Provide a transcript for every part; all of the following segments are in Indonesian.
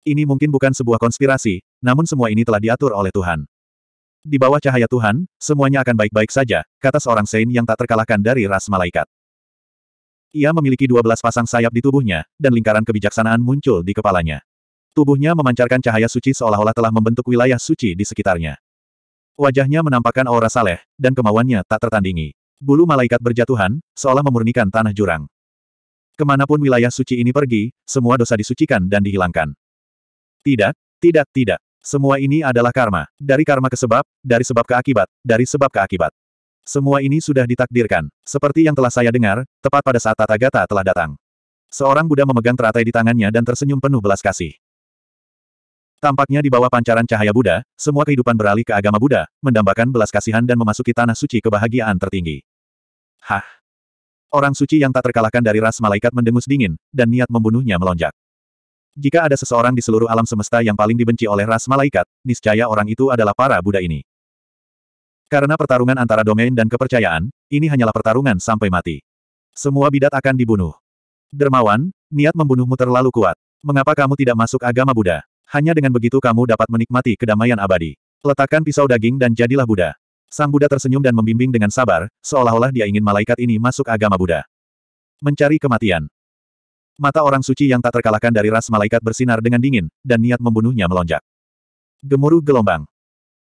Ini mungkin bukan sebuah konspirasi, namun semua ini telah diatur oleh Tuhan. Di bawah cahaya Tuhan, semuanya akan baik-baik saja, kata seorang Saint yang tak terkalahkan dari ras malaikat. Ia memiliki dua belas pasang sayap di tubuhnya, dan lingkaran kebijaksanaan muncul di kepalanya. Tubuhnya memancarkan cahaya suci seolah-olah telah membentuk wilayah suci di sekitarnya. Wajahnya menampakkan aura saleh, dan kemauannya tak tertandingi. Bulu malaikat berjatuhan, seolah memurnikan tanah jurang. Ke mana pun wilayah suci ini pergi, semua dosa disucikan dan dihilangkan. Tidak, tidak, tidak. Semua ini adalah karma. Dari karma ke sebab, dari sebab ke akibat, dari sebab ke akibat. Semua ini sudah ditakdirkan. Seperti yang telah saya dengar, tepat pada saat Tata Gata telah datang. Seorang Buddha memegang teratai di tangannya dan tersenyum penuh belas kasih. Tampaknya di bawah pancaran cahaya Buddha, semua kehidupan beralih ke agama Buddha, mendambakan belas kasihan dan memasuki tanah suci kebahagiaan tertinggi. Hah! Orang suci yang tak terkalahkan dari ras malaikat mendengus dingin, dan niat membunuhnya melonjak. Jika ada seseorang di seluruh alam semesta yang paling dibenci oleh ras malaikat, niscaya orang itu adalah para Buddha ini. Karena pertarungan antara domain dan kepercayaan, ini hanyalah pertarungan sampai mati. Semua bidat akan dibunuh. Dermawan, niat membunuhmu terlalu kuat. Mengapa kamu tidak masuk agama Buddha? Hanya dengan begitu kamu dapat menikmati kedamaian abadi. Letakkan pisau daging dan jadilah Buddha. Sang Buddha tersenyum dan membimbing dengan sabar, seolah-olah dia ingin malaikat ini masuk agama Buddha. Mencari kematian. Mata orang suci yang tak terkalahkan dari ras malaikat bersinar dengan dingin, dan niat membunuhnya melonjak. Gemuruh gelombang.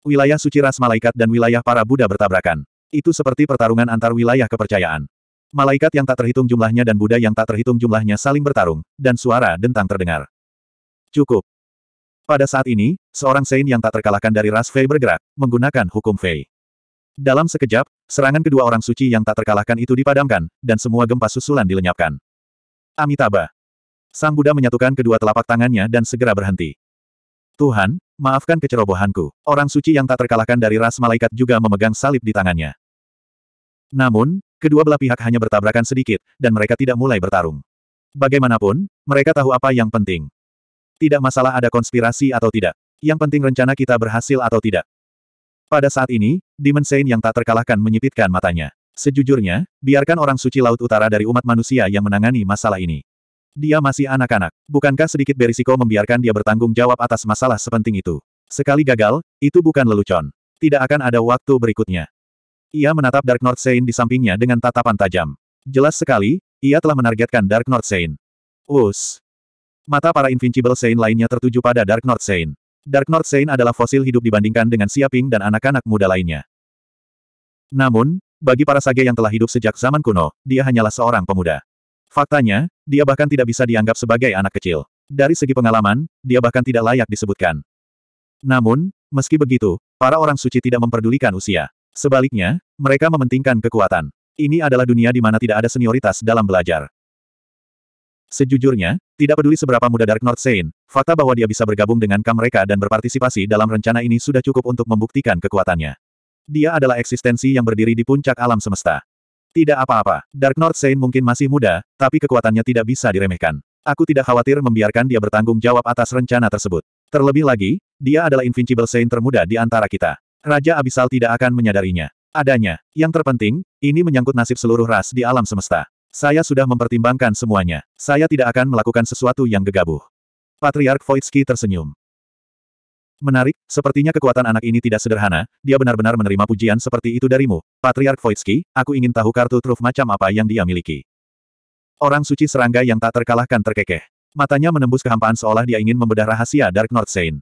Wilayah suci ras malaikat dan wilayah para Buddha bertabrakan. Itu seperti pertarungan antar wilayah kepercayaan. Malaikat yang tak terhitung jumlahnya dan Buddha yang tak terhitung jumlahnya saling bertarung, dan suara dentang terdengar. Cukup. Pada saat ini, seorang Saint yang tak terkalahkan dari ras Fei bergerak, menggunakan hukum Fei. Dalam sekejap, serangan kedua orang suci yang tak terkalahkan itu dipadamkan, dan semua gempa susulan dilenyapkan. Amitabha. Sang Buddha menyatukan kedua telapak tangannya dan segera berhenti. Tuhan, maafkan kecerobohanku. Orang suci yang tak terkalahkan dari ras malaikat juga memegang salib di tangannya. Namun, kedua belah pihak hanya bertabrakan sedikit, dan mereka tidak mulai bertarung. Bagaimanapun, mereka tahu apa yang penting. Tidak masalah ada konspirasi atau tidak. Yang penting rencana kita berhasil atau tidak. Pada saat ini, Demon Saint yang tak terkalahkan menyipitkan matanya. Sejujurnya, biarkan orang suci Laut Utara dari umat manusia yang menangani masalah ini. Dia masih anak-anak. Bukankah sedikit berisiko membiarkan dia bertanggung jawab atas masalah sepenting itu? Sekali gagal, itu bukan lelucon. Tidak akan ada waktu berikutnya. Ia menatap Dark North Saint di sampingnya dengan tatapan tajam. Jelas sekali, ia telah menargetkan Dark North Saint. Us. Mata para Invincible Saint lainnya tertuju pada Dark North Saint. Dark North Saint adalah fosil hidup dibandingkan dengan Siaping dan anak-anak muda lainnya. Namun, bagi para sage yang telah hidup sejak zaman kuno, dia hanyalah seorang pemuda. Faktanya, dia bahkan tidak bisa dianggap sebagai anak kecil. Dari segi pengalaman, dia bahkan tidak layak disebutkan. Namun, meski begitu, para orang suci tidak memperdulikan usia. Sebaliknya, mereka mementingkan kekuatan. Ini adalah dunia di mana tidak ada senioritas dalam belajar. Sejujurnya, tidak peduli seberapa muda Dark North Saint, fakta bahwa dia bisa bergabung dengan kam mereka dan berpartisipasi dalam rencana ini sudah cukup untuk membuktikan kekuatannya. Dia adalah eksistensi yang berdiri di puncak alam semesta. Tidak apa-apa, Dark North Saint mungkin masih muda, tapi kekuatannya tidak bisa diremehkan. Aku tidak khawatir membiarkan dia bertanggung jawab atas rencana tersebut. Terlebih lagi, dia adalah Invincible Saint termuda di antara kita. Raja Abisal tidak akan menyadarinya. Adanya, yang terpenting, ini menyangkut nasib seluruh ras di alam semesta. Saya sudah mempertimbangkan semuanya. Saya tidak akan melakukan sesuatu yang gegabah. Patriark Voitsky tersenyum. Menarik, sepertinya kekuatan anak ini tidak sederhana, dia benar-benar menerima pujian seperti itu darimu. Patriark Voitsky, aku ingin tahu kartu truf macam apa yang dia miliki. Orang suci serangga yang tak terkalahkan terkekeh. Matanya menembus kehampaan seolah dia ingin membedah rahasia Dark North Saint.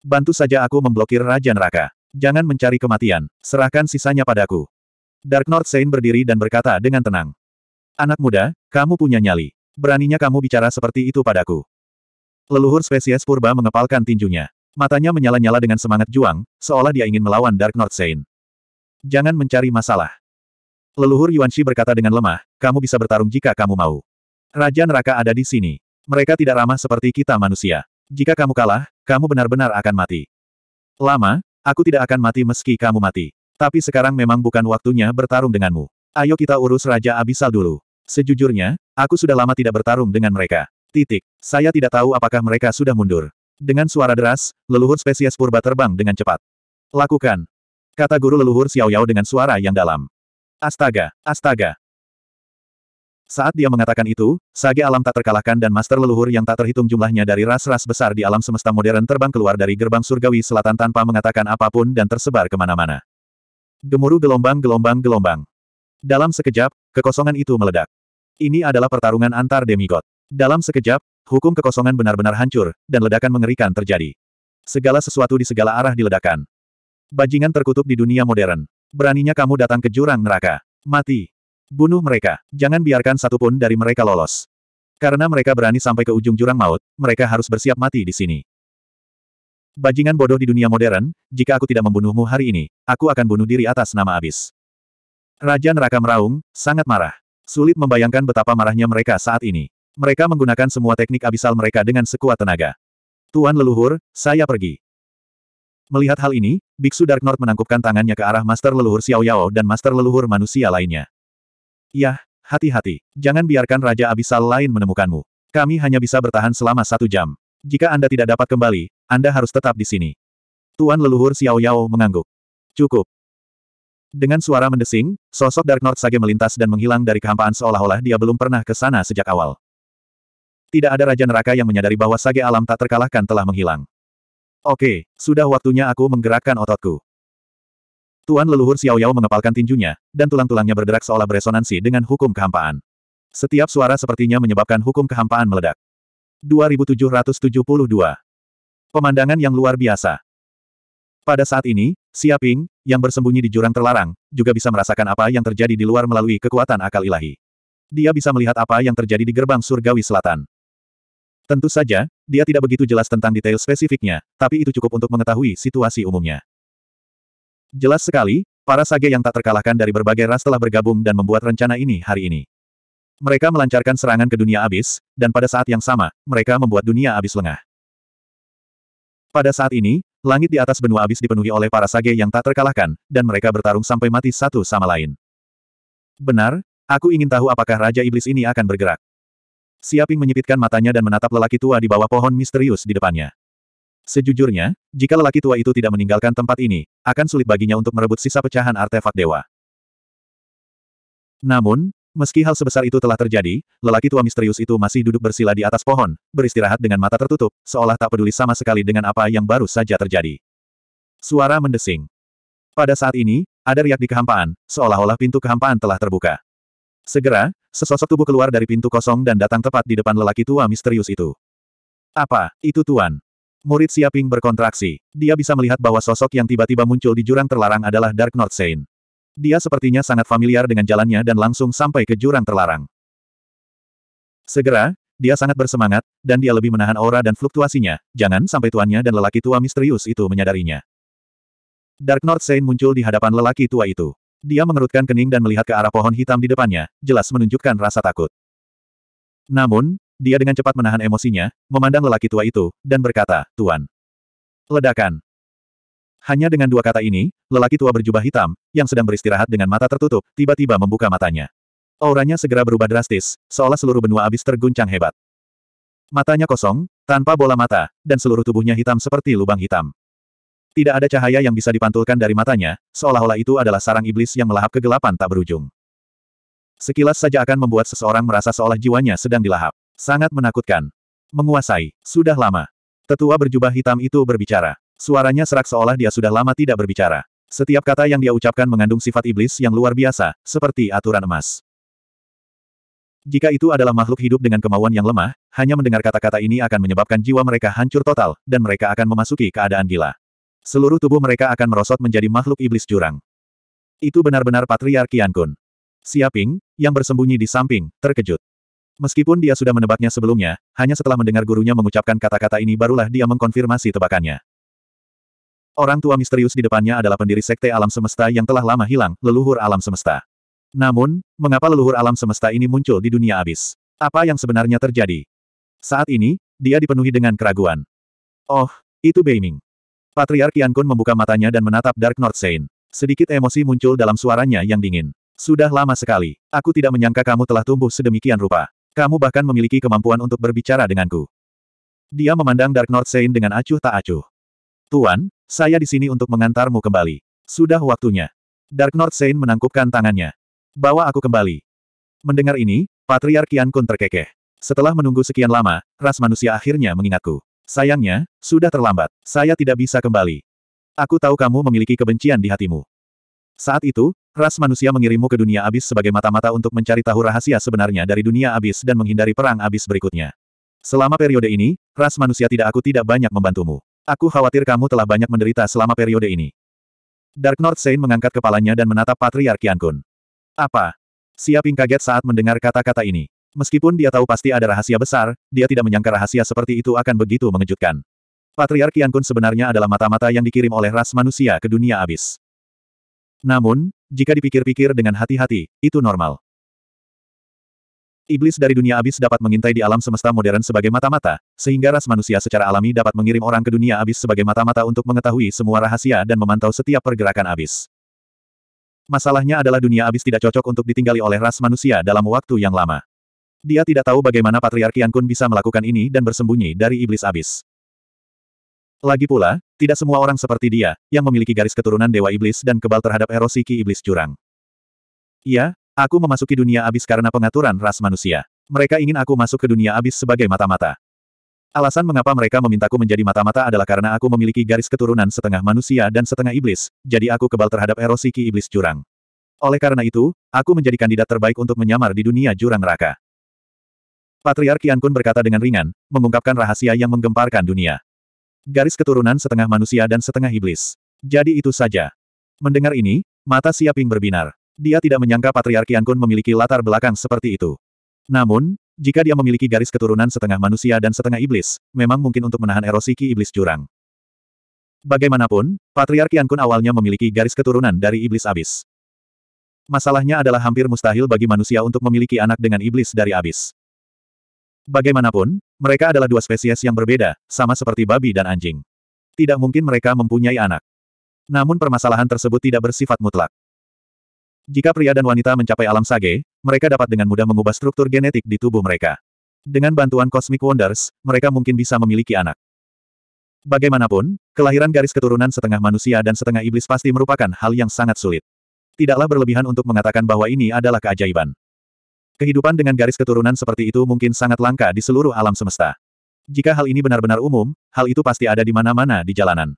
Bantu saja aku memblokir Raja Neraka. Jangan mencari kematian, serahkan sisanya padaku. Dark North Saint berdiri dan berkata dengan tenang. Anak muda, kamu punya nyali. Beraninya kamu bicara seperti itu padaku. Leluhur spesies purba mengepalkan tinjunya. Matanya menyala-nyala dengan semangat juang, seolah dia ingin melawan Dark North Saint. Jangan mencari masalah. Leluhur Yuanshi berkata dengan lemah, kamu bisa bertarung jika kamu mau. Raja neraka ada di sini. Mereka tidak ramah seperti kita manusia. Jika kamu kalah, kamu benar-benar akan mati. Lama, aku tidak akan mati meski kamu mati. Tapi sekarang memang bukan waktunya bertarung denganmu. Ayo kita urus Raja Abisal dulu. Sejujurnya, aku sudah lama tidak bertarung dengan mereka. Titik. Saya tidak tahu apakah mereka sudah mundur. Dengan suara deras, leluhur spesies purba terbang dengan cepat. Lakukan. Kata guru leluhur Xiao Yao dengan suara yang dalam. Astaga, astaga. Saat dia mengatakan itu, sage alam tak terkalahkan dan master leluhur yang tak terhitung jumlahnya dari ras-ras besar di alam semesta modern terbang keluar dari gerbang surgawi selatan tanpa mengatakan apa pun dan tersebar ke mana-mana. Gemuruh gelombang-gelombang-gelombang. Dalam sekejap, kekosongan itu meledak. Ini adalah pertarungan antar demigod. Dalam sekejap, hukum kekosongan benar-benar hancur, dan ledakan mengerikan terjadi. Segala sesuatu di segala arah diledakkan. Bajingan terkutuk di dunia modern. Beraninya kamu datang ke jurang neraka. Mati. Bunuh mereka. Jangan biarkan satupun dari mereka lolos. Karena mereka berani sampai ke ujung jurang maut, mereka harus bersiap mati di sini. Bajingan bodoh di dunia modern, jika aku tidak membunuhmu hari ini, aku akan bunuh diri atas nama abis. Raja neraka meraung, sangat marah. Sulit membayangkan betapa marahnya mereka saat ini. Mereka menggunakan semua teknik abisal mereka dengan sekuat tenaga. Tuan leluhur, saya pergi. Melihat hal ini, Biksu Dark North menangkupkan tangannya ke arah Master Leluhur Xiao Yao dan Master Leluhur manusia lainnya. Yah, hati-hati. Jangan biarkan Raja Abisal lain menemukanmu. Kami hanya bisa bertahan selama satu jam. Jika Anda tidak dapat kembali, Anda harus tetap di sini. Tuan leluhur Xiao Yao mengangguk. Cukup. Dengan suara mendesing, sosok Dark North Sage melintas dan menghilang dari kehampaan seolah-olah dia belum pernah ke sana sejak awal. Tidak ada Raja Neraka yang menyadari bahwa Sage alam tak terkalahkan telah menghilang. Oke, sudah waktunya aku menggerakkan ototku. Tuan leluhur Xiao Yao mengepalkan tinjunya, dan tulang-tulangnya bergerak seolah beresonansi dengan hukum kehampaan. Setiap suara sepertinya menyebabkan hukum kehampaan meledak. 2772. Pemandangan yang luar biasa. Pada saat ini, Siaping, yang bersembunyi di jurang terlarang, juga bisa merasakan apa yang terjadi di luar melalui kekuatan akal ilahi. Dia bisa melihat apa yang terjadi di gerbang surgawi selatan. Tentu saja, dia tidak begitu jelas tentang detail spesifiknya, tapi itu cukup untuk mengetahui situasi umumnya. Jelas sekali, para sage yang tak terkalahkan dari berbagai ras telah bergabung dan membuat rencana ini hari ini. Mereka melancarkan serangan ke dunia abis, dan pada saat yang sama, mereka membuat dunia abis lengah. Pada saat ini, langit di atas benua abis dipenuhi oleh para sage yang tak terkalahkan, dan mereka bertarung sampai mati satu sama lain. Benar, aku ingin tahu apakah Raja Iblis ini akan bergerak. Siaping menyipitkan matanya dan menatap lelaki tua di bawah pohon misterius di depannya. Sejujurnya, jika lelaki tua itu tidak meninggalkan tempat ini, akan sulit baginya untuk merebut sisa pecahan artefak dewa. Namun, meski hal sebesar itu telah terjadi, lelaki tua misterius itu masih duduk bersila di atas pohon, beristirahat dengan mata tertutup, seolah tak peduli sama sekali dengan apa yang baru saja terjadi. Suara mendesing. Pada saat ini, ada riak di kehampaan, seolah-olah pintu kehampaan telah terbuka. Segera, sesosok tubuh keluar dari pintu kosong dan datang tepat di depan lelaki tua misterius itu. Apa, itu tuan? Murid Siaping berkontraksi. Dia bisa melihat bahwa sosok yang tiba-tiba muncul di jurang terlarang adalah Dark North Saint. Dia sepertinya sangat familiar dengan jalannya dan langsung sampai ke jurang terlarang. Segera, dia sangat bersemangat, dan dia lebih menahan aura dan fluktuasinya, jangan sampai tuannya dan lelaki tua misterius itu menyadarinya. Dark North Saint muncul di hadapan lelaki tua itu. Dia mengerutkan kening dan melihat ke arah pohon hitam di depannya, jelas menunjukkan rasa takut. Namun, dia dengan cepat menahan emosinya, memandang lelaki tua itu, dan berkata, Tuan. Ledakan. Hanya dengan dua kata ini, lelaki tua berjubah hitam, yang sedang beristirahat dengan mata tertutup, tiba-tiba membuka matanya. Auranya segera berubah drastis, seolah seluruh benua abis terguncang hebat. Matanya kosong, tanpa bola mata, dan seluruh tubuhnya hitam seperti lubang hitam. Tidak ada cahaya yang bisa dipantulkan dari matanya, seolah-olah itu adalah sarang iblis yang melahap kegelapan tak berujung. Sekilas saja akan membuat seseorang merasa seolah jiwanya sedang dilahap. Sangat menakutkan. Menguasai. Sudah lama. Tetua berjubah hitam itu berbicara. Suaranya serak seolah dia sudah lama tidak berbicara. Setiap kata yang dia ucapkan mengandung sifat iblis yang luar biasa, seperti aturan emas. Jika itu adalah makhluk hidup dengan kemauan yang lemah, hanya mendengar kata-kata ini akan menyebabkan jiwa mereka hancur total, dan mereka akan memasuki keadaan gila. Seluruh tubuh mereka akan merosot menjadi makhluk iblis jurang. Itu benar-benar Patriark Kun. Siaping, yang bersembunyi di samping, terkejut. Meskipun dia sudah menebaknya sebelumnya, hanya setelah mendengar gurunya mengucapkan kata-kata ini barulah dia mengkonfirmasi tebakannya. Orang tua misterius di depannya adalah pendiri sekte alam semesta yang telah lama hilang, leluhur alam semesta. Namun, mengapa leluhur alam semesta ini muncul di dunia abis? Apa yang sebenarnya terjadi? Saat ini, dia dipenuhi dengan keraguan. Oh, itu Beiming. Patriark Kun membuka matanya dan menatap Dark North Saint. Sedikit emosi muncul dalam suaranya yang dingin. Sudah lama sekali. Aku tidak menyangka kamu telah tumbuh sedemikian rupa. Kamu bahkan memiliki kemampuan untuk berbicara denganku. Dia memandang Dark North Saint dengan acuh tak acuh. Tuan, saya di sini untuk mengantarmu kembali. Sudah waktunya. Dark North Saint menangkupkan tangannya. Bawa aku kembali. Mendengar ini, Patriark Qian Kun terkekeh. Setelah menunggu sekian lama, ras manusia akhirnya mengingatku. Sayangnya, sudah terlambat. Saya tidak bisa kembali. Aku tahu kamu memiliki kebencian di hatimu. Saat itu, ras manusia mengirimmu ke dunia abis sebagai mata-mata untuk mencari tahu rahasia sebenarnya dari dunia abis dan menghindari perang abis berikutnya. Selama periode ini, ras manusia tidak aku tidak banyak membantumu. Aku khawatir kamu telah banyak menderita selama periode ini. Dark North Saint mengangkat kepalanya dan menatap Patriark Kun. Apa? Siaping kaget saat mendengar kata-kata ini. Meskipun dia tahu pasti ada rahasia besar, dia tidak menyangka rahasia seperti itu akan begitu mengejutkan. Patriark Kun sebenarnya adalah mata-mata yang dikirim oleh ras manusia ke dunia abis. Namun, jika dipikir-pikir dengan hati-hati, itu normal. Iblis dari dunia abis dapat mengintai di alam semesta modern sebagai mata-mata, sehingga ras manusia secara alami dapat mengirim orang ke dunia abis sebagai mata-mata untuk mengetahui semua rahasia dan memantau setiap pergerakan abis. Masalahnya adalah dunia abis tidak cocok untuk ditinggali oleh ras manusia dalam waktu yang lama. Dia tidak tahu bagaimana Patriarki Kun bisa melakukan ini dan bersembunyi dari iblis abis. Lagi pula, tidak semua orang seperti dia, yang memiliki garis keturunan Dewa Iblis dan kebal terhadap erosi ki iblis curang. Iya, aku memasuki dunia abis karena pengaturan ras manusia. Mereka ingin aku masuk ke dunia abis sebagai mata-mata. Alasan mengapa mereka memintaku menjadi mata-mata adalah karena aku memiliki garis keturunan setengah manusia dan setengah iblis, jadi aku kebal terhadap erosi ki iblis curang. Oleh karena itu, aku menjadi kandidat terbaik untuk menyamar di dunia jurang neraka. Patriark Kun berkata dengan ringan, mengungkapkan rahasia yang menggemparkan dunia. Garis keturunan setengah manusia dan setengah iblis. Jadi itu saja. Mendengar ini, mata Siaping berbinar. Dia tidak menyangka Patriarki Kun memiliki latar belakang seperti itu. Namun, jika dia memiliki garis keturunan setengah manusia dan setengah iblis, memang mungkin untuk menahan erosi ki iblis curang. Bagaimanapun, Patriarki Kun awalnya memiliki garis keturunan dari iblis abis. Masalahnya adalah hampir mustahil bagi manusia untuk memiliki anak dengan iblis dari abis. Bagaimanapun, mereka adalah dua spesies yang berbeda, sama seperti babi dan anjing. Tidak mungkin mereka mempunyai anak. Namun permasalahan tersebut tidak bersifat mutlak. Jika pria dan wanita mencapai alam sage, mereka dapat dengan mudah mengubah struktur genetik di tubuh mereka. Dengan bantuan Cosmic Wonders, mereka mungkin bisa memiliki anak. Bagaimanapun, kelahiran garis keturunan setengah manusia dan setengah iblis pasti merupakan hal yang sangat sulit. Tidaklah berlebihan untuk mengatakan bahwa ini adalah keajaiban. Kehidupan dengan garis keturunan seperti itu mungkin sangat langka di seluruh alam semesta. Jika hal ini benar-benar umum, hal itu pasti ada di mana-mana di jalanan.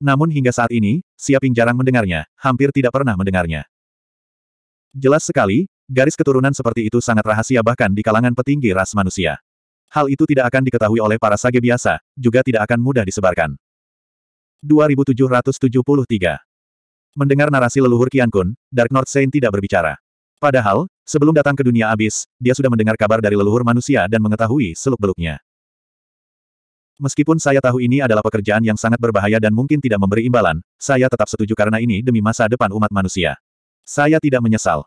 Namun hingga saat ini, Siaping jarang mendengarnya, hampir tidak pernah mendengarnya. Jelas sekali, garis keturunan seperti itu sangat rahasia bahkan di kalangan petinggi ras manusia. Hal itu tidak akan diketahui oleh para sage biasa, juga tidak akan mudah disebarkan. 2773 Mendengar narasi leluhur Qian Kun, Dark North Saint tidak berbicara. Padahal, sebelum datang ke dunia abis, dia sudah mendengar kabar dari leluhur manusia dan mengetahui seluk-beluknya. Meskipun saya tahu ini adalah pekerjaan yang sangat berbahaya dan mungkin tidak memberi imbalan, saya tetap setuju karena ini demi masa depan umat manusia. Saya tidak menyesal.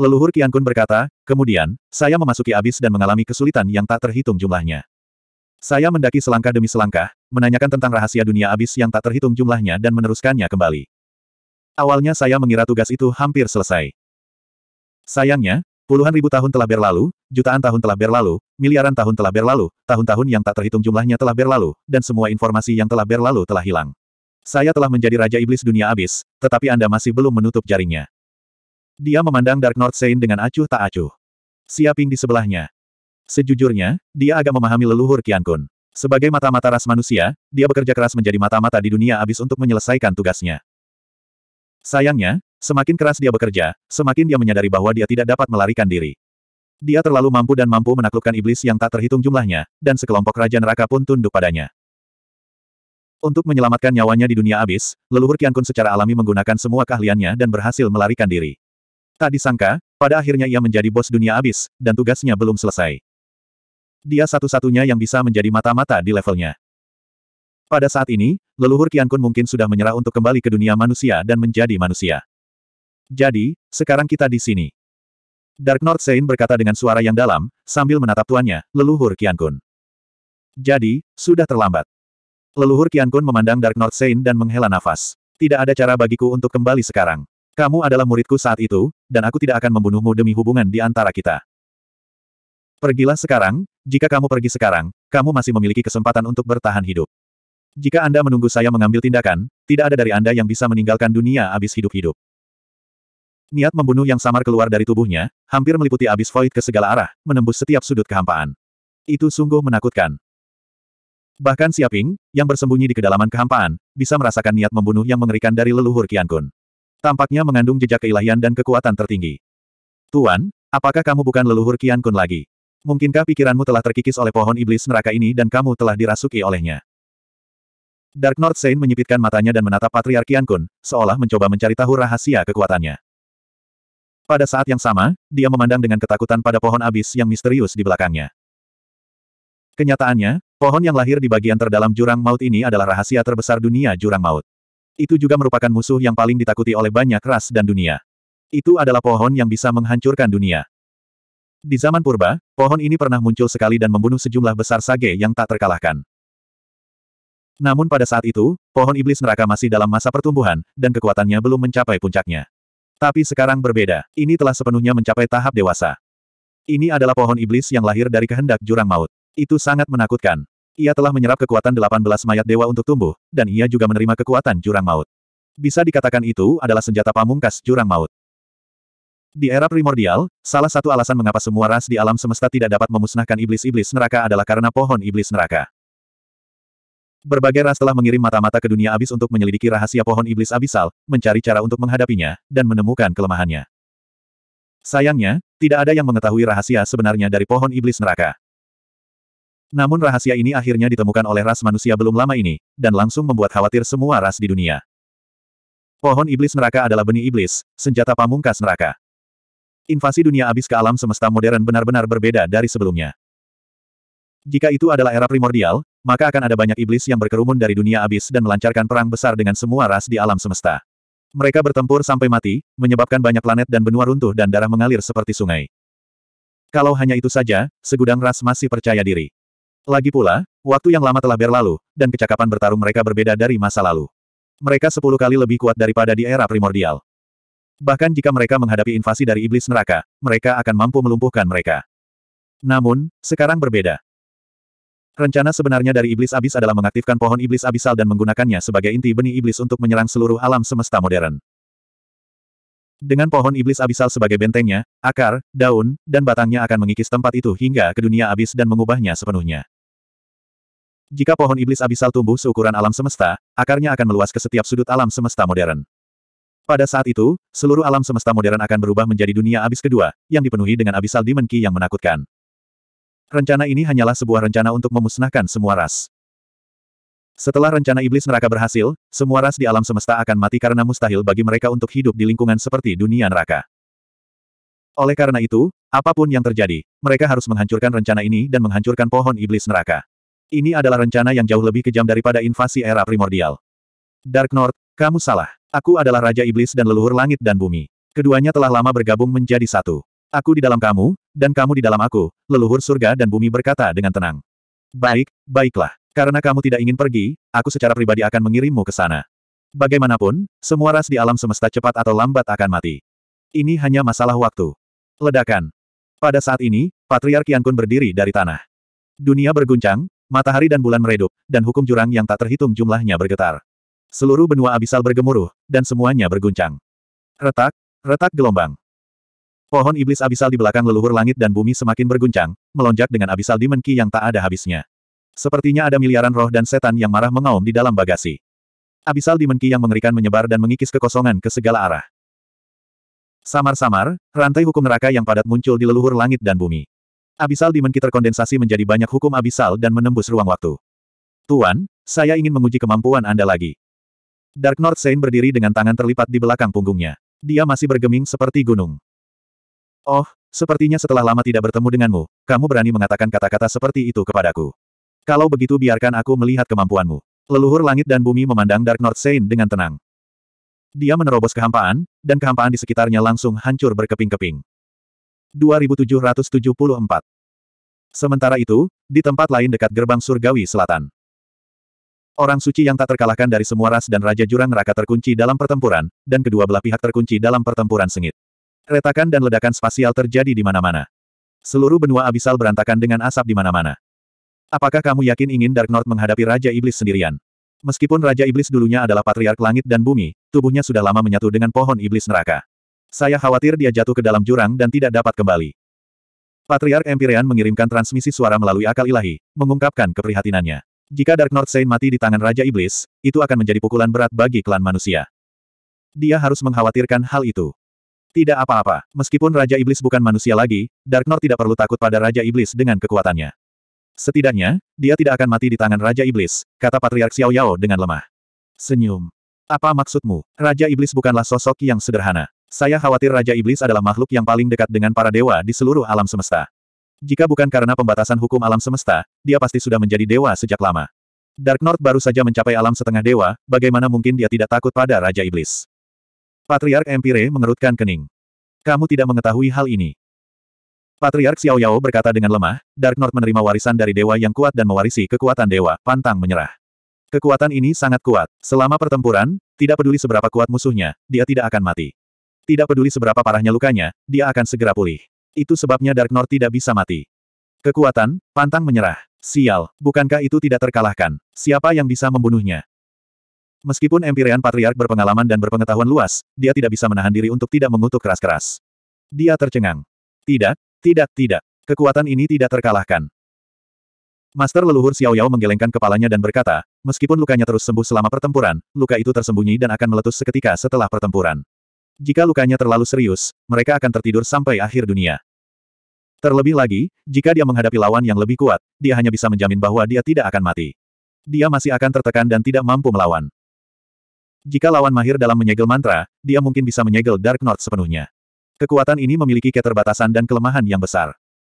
Leluhur Kian Kun berkata, kemudian, saya memasuki abis dan mengalami kesulitan yang tak terhitung jumlahnya. Saya mendaki selangkah demi selangkah, menanyakan tentang rahasia dunia abis yang tak terhitung jumlahnya dan meneruskannya kembali. Awalnya saya mengira tugas itu hampir selesai. Sayangnya, puluhan ribu tahun telah berlalu, jutaan tahun telah berlalu, miliaran tahun telah berlalu, tahun-tahun yang tak terhitung jumlahnya telah berlalu, dan semua informasi yang telah berlalu telah hilang. Saya telah menjadi Raja Iblis dunia abis, tetapi Anda masih belum menutup jaringnya. Dia memandang Dark North Saint dengan acuh tak acuh. Siaping di sebelahnya. Sejujurnya, dia agak memahami leluhur Kian Kun. Sebagai mata-mata ras manusia, dia bekerja keras menjadi mata-mata di dunia abis untuk menyelesaikan tugasnya. Sayangnya, Semakin keras dia bekerja, semakin dia menyadari bahwa dia tidak dapat melarikan diri. Dia terlalu mampu dan mampu menaklukkan iblis yang tak terhitung jumlahnya, dan sekelompok raja neraka pun tunduk padanya. Untuk menyelamatkan nyawanya di dunia abis, leluhur Qian Kun secara alami menggunakan semua keahliannya dan berhasil melarikan diri. Tak disangka, pada akhirnya ia menjadi bos dunia abis, dan tugasnya belum selesai. Dia satu-satunya yang bisa menjadi mata-mata di levelnya. Pada saat ini, leluhur Qian Kun mungkin sudah menyerah untuk kembali ke dunia manusia dan menjadi manusia. Jadi, sekarang kita di sini. Dark North Saint berkata dengan suara yang dalam, sambil menatap tuannya, leluhur Qian Kun. Jadi, sudah terlambat. Leluhur Qian Kun memandang Dark North Saint dan menghela nafas. Tidak ada cara bagiku untuk kembali sekarang. Kamu adalah muridku saat itu, dan aku tidak akan membunuhmu demi hubungan di antara kita. Pergilah sekarang, jika kamu pergi sekarang, kamu masih memiliki kesempatan untuk bertahan hidup. Jika Anda menunggu saya mengambil tindakan, tidak ada dari Anda yang bisa meninggalkan dunia abis hidup-hidup. Niat membunuh yang samar keluar dari tubuhnya, hampir meliputi abis void ke segala arah, menembus setiap sudut kehampaan. Itu sungguh menakutkan. Bahkan Siaping, yang bersembunyi di kedalaman kehampaan, bisa merasakan niat membunuh yang mengerikan dari leluhur Qian Kun. Tampaknya mengandung jejak keilahian dan kekuatan tertinggi. Tuan, apakah kamu bukan leluhur Qian Kun lagi? Mungkinkah pikiranmu telah terkikis oleh pohon iblis neraka ini dan kamu telah dirasuki olehnya? Dark North Saint menyipitkan matanya dan menatap Patriark Qian Kun, seolah mencoba mencari tahu rahasia kekuatannya. Pada saat yang sama, dia memandang dengan ketakutan pada pohon abis yang misterius di belakangnya. Kenyataannya, pohon yang lahir di bagian terdalam jurang maut ini adalah rahasia terbesar dunia jurang maut. Itu juga merupakan musuh yang paling ditakuti oleh banyak ras dan dunia. Itu adalah pohon yang bisa menghancurkan dunia. Di zaman purba, pohon ini pernah muncul sekali dan membunuh sejumlah besar sage yang tak terkalahkan. Namun pada saat itu, pohon iblis neraka masih dalam masa pertumbuhan, dan kekuatannya belum mencapai puncaknya. Tapi sekarang berbeda, ini telah sepenuhnya mencapai tahap dewasa. Ini adalah pohon iblis yang lahir dari kehendak jurang maut. Itu sangat menakutkan. Ia telah menyerap kekuatan 18 mayat dewa untuk tumbuh, dan ia juga menerima kekuatan jurang maut. Bisa dikatakan itu adalah senjata pamungkas jurang maut. Di era primordial, salah satu alasan mengapa semua ras di alam semesta tidak dapat memusnahkan iblis-iblis neraka adalah karena pohon iblis neraka. Berbagai ras telah mengirim mata-mata ke dunia abis untuk menyelidiki rahasia pohon iblis abisal, mencari cara untuk menghadapinya, dan menemukan kelemahannya. Sayangnya, tidak ada yang mengetahui rahasia sebenarnya dari pohon iblis neraka. Namun rahasia ini akhirnya ditemukan oleh ras manusia belum lama ini, dan langsung membuat khawatir semua ras di dunia. Pohon iblis neraka adalah benih iblis, senjata pamungkas neraka. Invasi dunia abis ke alam semesta modern benar-benar berbeda dari sebelumnya. Jika itu adalah era primordial, maka akan ada banyak iblis yang berkerumun dari dunia abis dan melancarkan perang besar dengan semua ras di alam semesta. Mereka bertempur sampai mati, menyebabkan banyak planet dan benua runtuh dan darah mengalir seperti sungai. Kalau hanya itu saja, segudang ras masih percaya diri. Lagi pula, waktu yang lama telah berlalu, dan kecakapan bertarung mereka berbeda dari masa lalu. Mereka sepuluh kali lebih kuat daripada di era primordial. Bahkan jika mereka menghadapi invasi dari iblis neraka, mereka akan mampu melumpuhkan mereka. Namun, sekarang berbeda. Rencana sebenarnya dari iblis abis adalah mengaktifkan pohon iblis abisal dan menggunakannya sebagai inti benih iblis untuk menyerang seluruh alam semesta modern. Dengan pohon iblis abisal sebagai bentengnya, akar, daun, dan batangnya akan mengikis tempat itu hingga ke dunia abis dan mengubahnya sepenuhnya. Jika pohon iblis abisal tumbuh seukuran alam semesta, akarnya akan meluas ke setiap sudut alam semesta modern. Pada saat itu, seluruh alam semesta modern akan berubah menjadi dunia abis kedua, yang dipenuhi dengan abisal demon key yang menakutkan. Rencana ini hanyalah sebuah rencana untuk memusnahkan semua ras. Setelah rencana iblis neraka berhasil, semua ras di alam semesta akan mati karena mustahil bagi mereka untuk hidup di lingkungan seperti dunia neraka. Oleh karena itu, apa pun yang terjadi, mereka harus menghancurkan rencana ini dan menghancurkan pohon iblis neraka. Ini adalah rencana yang jauh lebih kejam daripada invasi era primordial. Dark North, kamu salah. Aku adalah Raja Iblis dan leluhur langit dan bumi. Keduanya telah lama bergabung menjadi satu. Aku di dalam kamu, dan kamu di dalam aku, leluhur surga dan bumi berkata dengan tenang. Baik, baiklah. Karena kamu tidak ingin pergi, aku secara pribadi akan mengirimmu ke sana. Bagaimanapun, semua ras di alam semesta cepat atau lambat akan mati. Ini hanya masalah waktu. Ledakan. Pada saat ini, Patriark Kun berdiri dari tanah. Dunia berguncang, matahari dan bulan meredup, dan hukum jurang yang tak terhitung jumlahnya bergetar. Seluruh benua abisal bergemuruh, dan semuanya berguncang. Retak, retak gelombang. Pohon iblis abisal di belakang leluhur langit dan bumi semakin berguncang, melonjak dengan abisal demon key yang tak ada habisnya. Sepertinya ada miliaran roh dan setan yang marah mengaum di dalam bagasi. Abisal dimenki yang mengerikan menyebar dan mengikis kekosongan ke segala arah. Samar-samar, rantai hukum neraka yang padat muncul di leluhur langit dan bumi. Abisal dimenki terkondensasi menjadi banyak hukum abisal dan menembus ruang waktu. Tuan, saya ingin menguji kemampuan Anda lagi. Dark North Saint berdiri dengan tangan terlipat di belakang punggungnya. Dia masih bergeming seperti gunung. Oh, sepertinya setelah lama tidak bertemu denganmu, kamu berani mengatakan kata-kata seperti itu kepadaku. Kalau begitu biarkan aku melihat kemampuanmu. Leluhur langit dan bumi memandang Dark North Saint dengan tenang. Dia menerobos kehampaan, dan kehampaan di sekitarnya langsung hancur berkeping-keping. 2774 Sementara itu, di tempat lain dekat gerbang surgawi selatan. Orang suci yang tak terkalahkan dari semua ras dan Raja Jurang Neraka terkunci dalam pertempuran, dan kedua belah pihak terkunci dalam pertempuran sengit. Retakan dan ledakan spasial terjadi di mana-mana. Seluruh benua abisal berantakan dengan asap di mana-mana. Apakah kamu yakin ingin Dark North menghadapi Raja Iblis sendirian? Meskipun Raja Iblis dulunya adalah Patriark Langit dan Bumi, tubuhnya sudah lama menyatu dengan pohon Iblis Neraka. Saya khawatir dia jatuh ke dalam jurang dan tidak dapat kembali. Patriark Empyrean mengirimkan transmisi suara melalui akal ilahi, mengungkapkan keprihatinannya. Jika Dark North Saint mati di tangan Raja Iblis, itu akan menjadi pukulan berat bagi klan manusia. Dia harus mengkhawatirkan hal itu. Tidak apa-apa, meskipun Raja Iblis bukan manusia lagi, Dark North tidak perlu takut pada Raja Iblis dengan kekuatannya. Setidaknya, dia tidak akan mati di tangan Raja Iblis, kata Patriark Xiao Yao dengan lemah. Senyum. Apa maksudmu? Raja Iblis bukanlah sosok yang sederhana. Saya khawatir Raja Iblis adalah makhluk yang paling dekat dengan para dewa di seluruh alam semesta. Jika bukan karena pembatasan hukum alam semesta, dia pasti sudah menjadi dewa sejak lama. Dark North baru saja mencapai alam setengah dewa, bagaimana mungkin dia tidak takut pada Raja Iblis? Patriark Empire mengerutkan kening. Kamu tidak mengetahui hal ini. Patriark Xiao Yao berkata dengan lemah, Dark North menerima warisan dari dewa yang kuat dan mewarisi kekuatan dewa, pantang menyerah. Kekuatan ini sangat kuat. Selama pertempuran, tidak peduli seberapa kuat musuhnya, dia tidak akan mati. Tidak peduli seberapa parahnya lukanya, dia akan segera pulih. Itu sebabnya Dark North tidak bisa mati. Kekuatan, pantang menyerah. Sial, bukankah itu tidak terkalahkan? Siapa yang bisa membunuhnya? Meskipun Empyrean Patriark berpengalaman dan berpengetahuan luas, dia tidak bisa menahan diri untuk tidak mengutuk keras-keras. Dia tercengang. Tidak, tidak, tidak. Kekuatan ini tidak terkalahkan. Master leluhur Xiao Yao menggelengkan kepalanya dan berkata, meskipun lukanya terus sembuh selama pertempuran, luka itu tersembunyi dan akan meletus seketika setelah pertempuran. Jika lukanya terlalu serius, mereka akan tertidur sampai akhir dunia. Terlebih lagi, jika dia menghadapi lawan yang lebih kuat, dia hanya bisa menjamin bahwa dia tidak akan mati. Dia masih akan tertekan dan tidak mampu melawan. Jika lawan mahir dalam menyegel mantra, dia mungkin bisa menyegel Dark North sepenuhnya. Kekuatan ini memiliki keterbatasan dan kelemahan yang besar.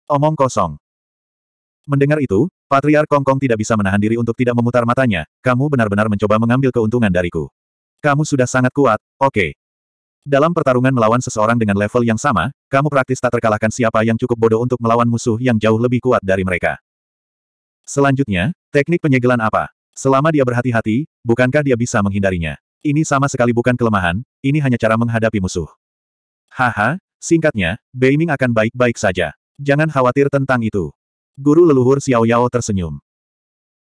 Omong kosong. Mendengar itu, Patriark Kongkong tidak bisa menahan diri untuk tidak memutar matanya, kamu benar-benar mencoba mengambil keuntungan dariku. Kamu sudah sangat kuat, oke. Okay. Dalam pertarungan melawan seseorang dengan level yang sama, kamu praktis tak terkalahkan siapa yang cukup bodoh untuk melawan musuh yang jauh lebih kuat dari mereka. Selanjutnya, teknik penyegelan apa? Selama dia berhati-hati, bukankah dia bisa menghindarinya? Ini sama sekali bukan kelemahan, ini hanya cara menghadapi musuh. Haha, singkatnya, Beiming akan baik-baik saja. Jangan khawatir tentang itu. Guru leluhur Xiao Yao tersenyum.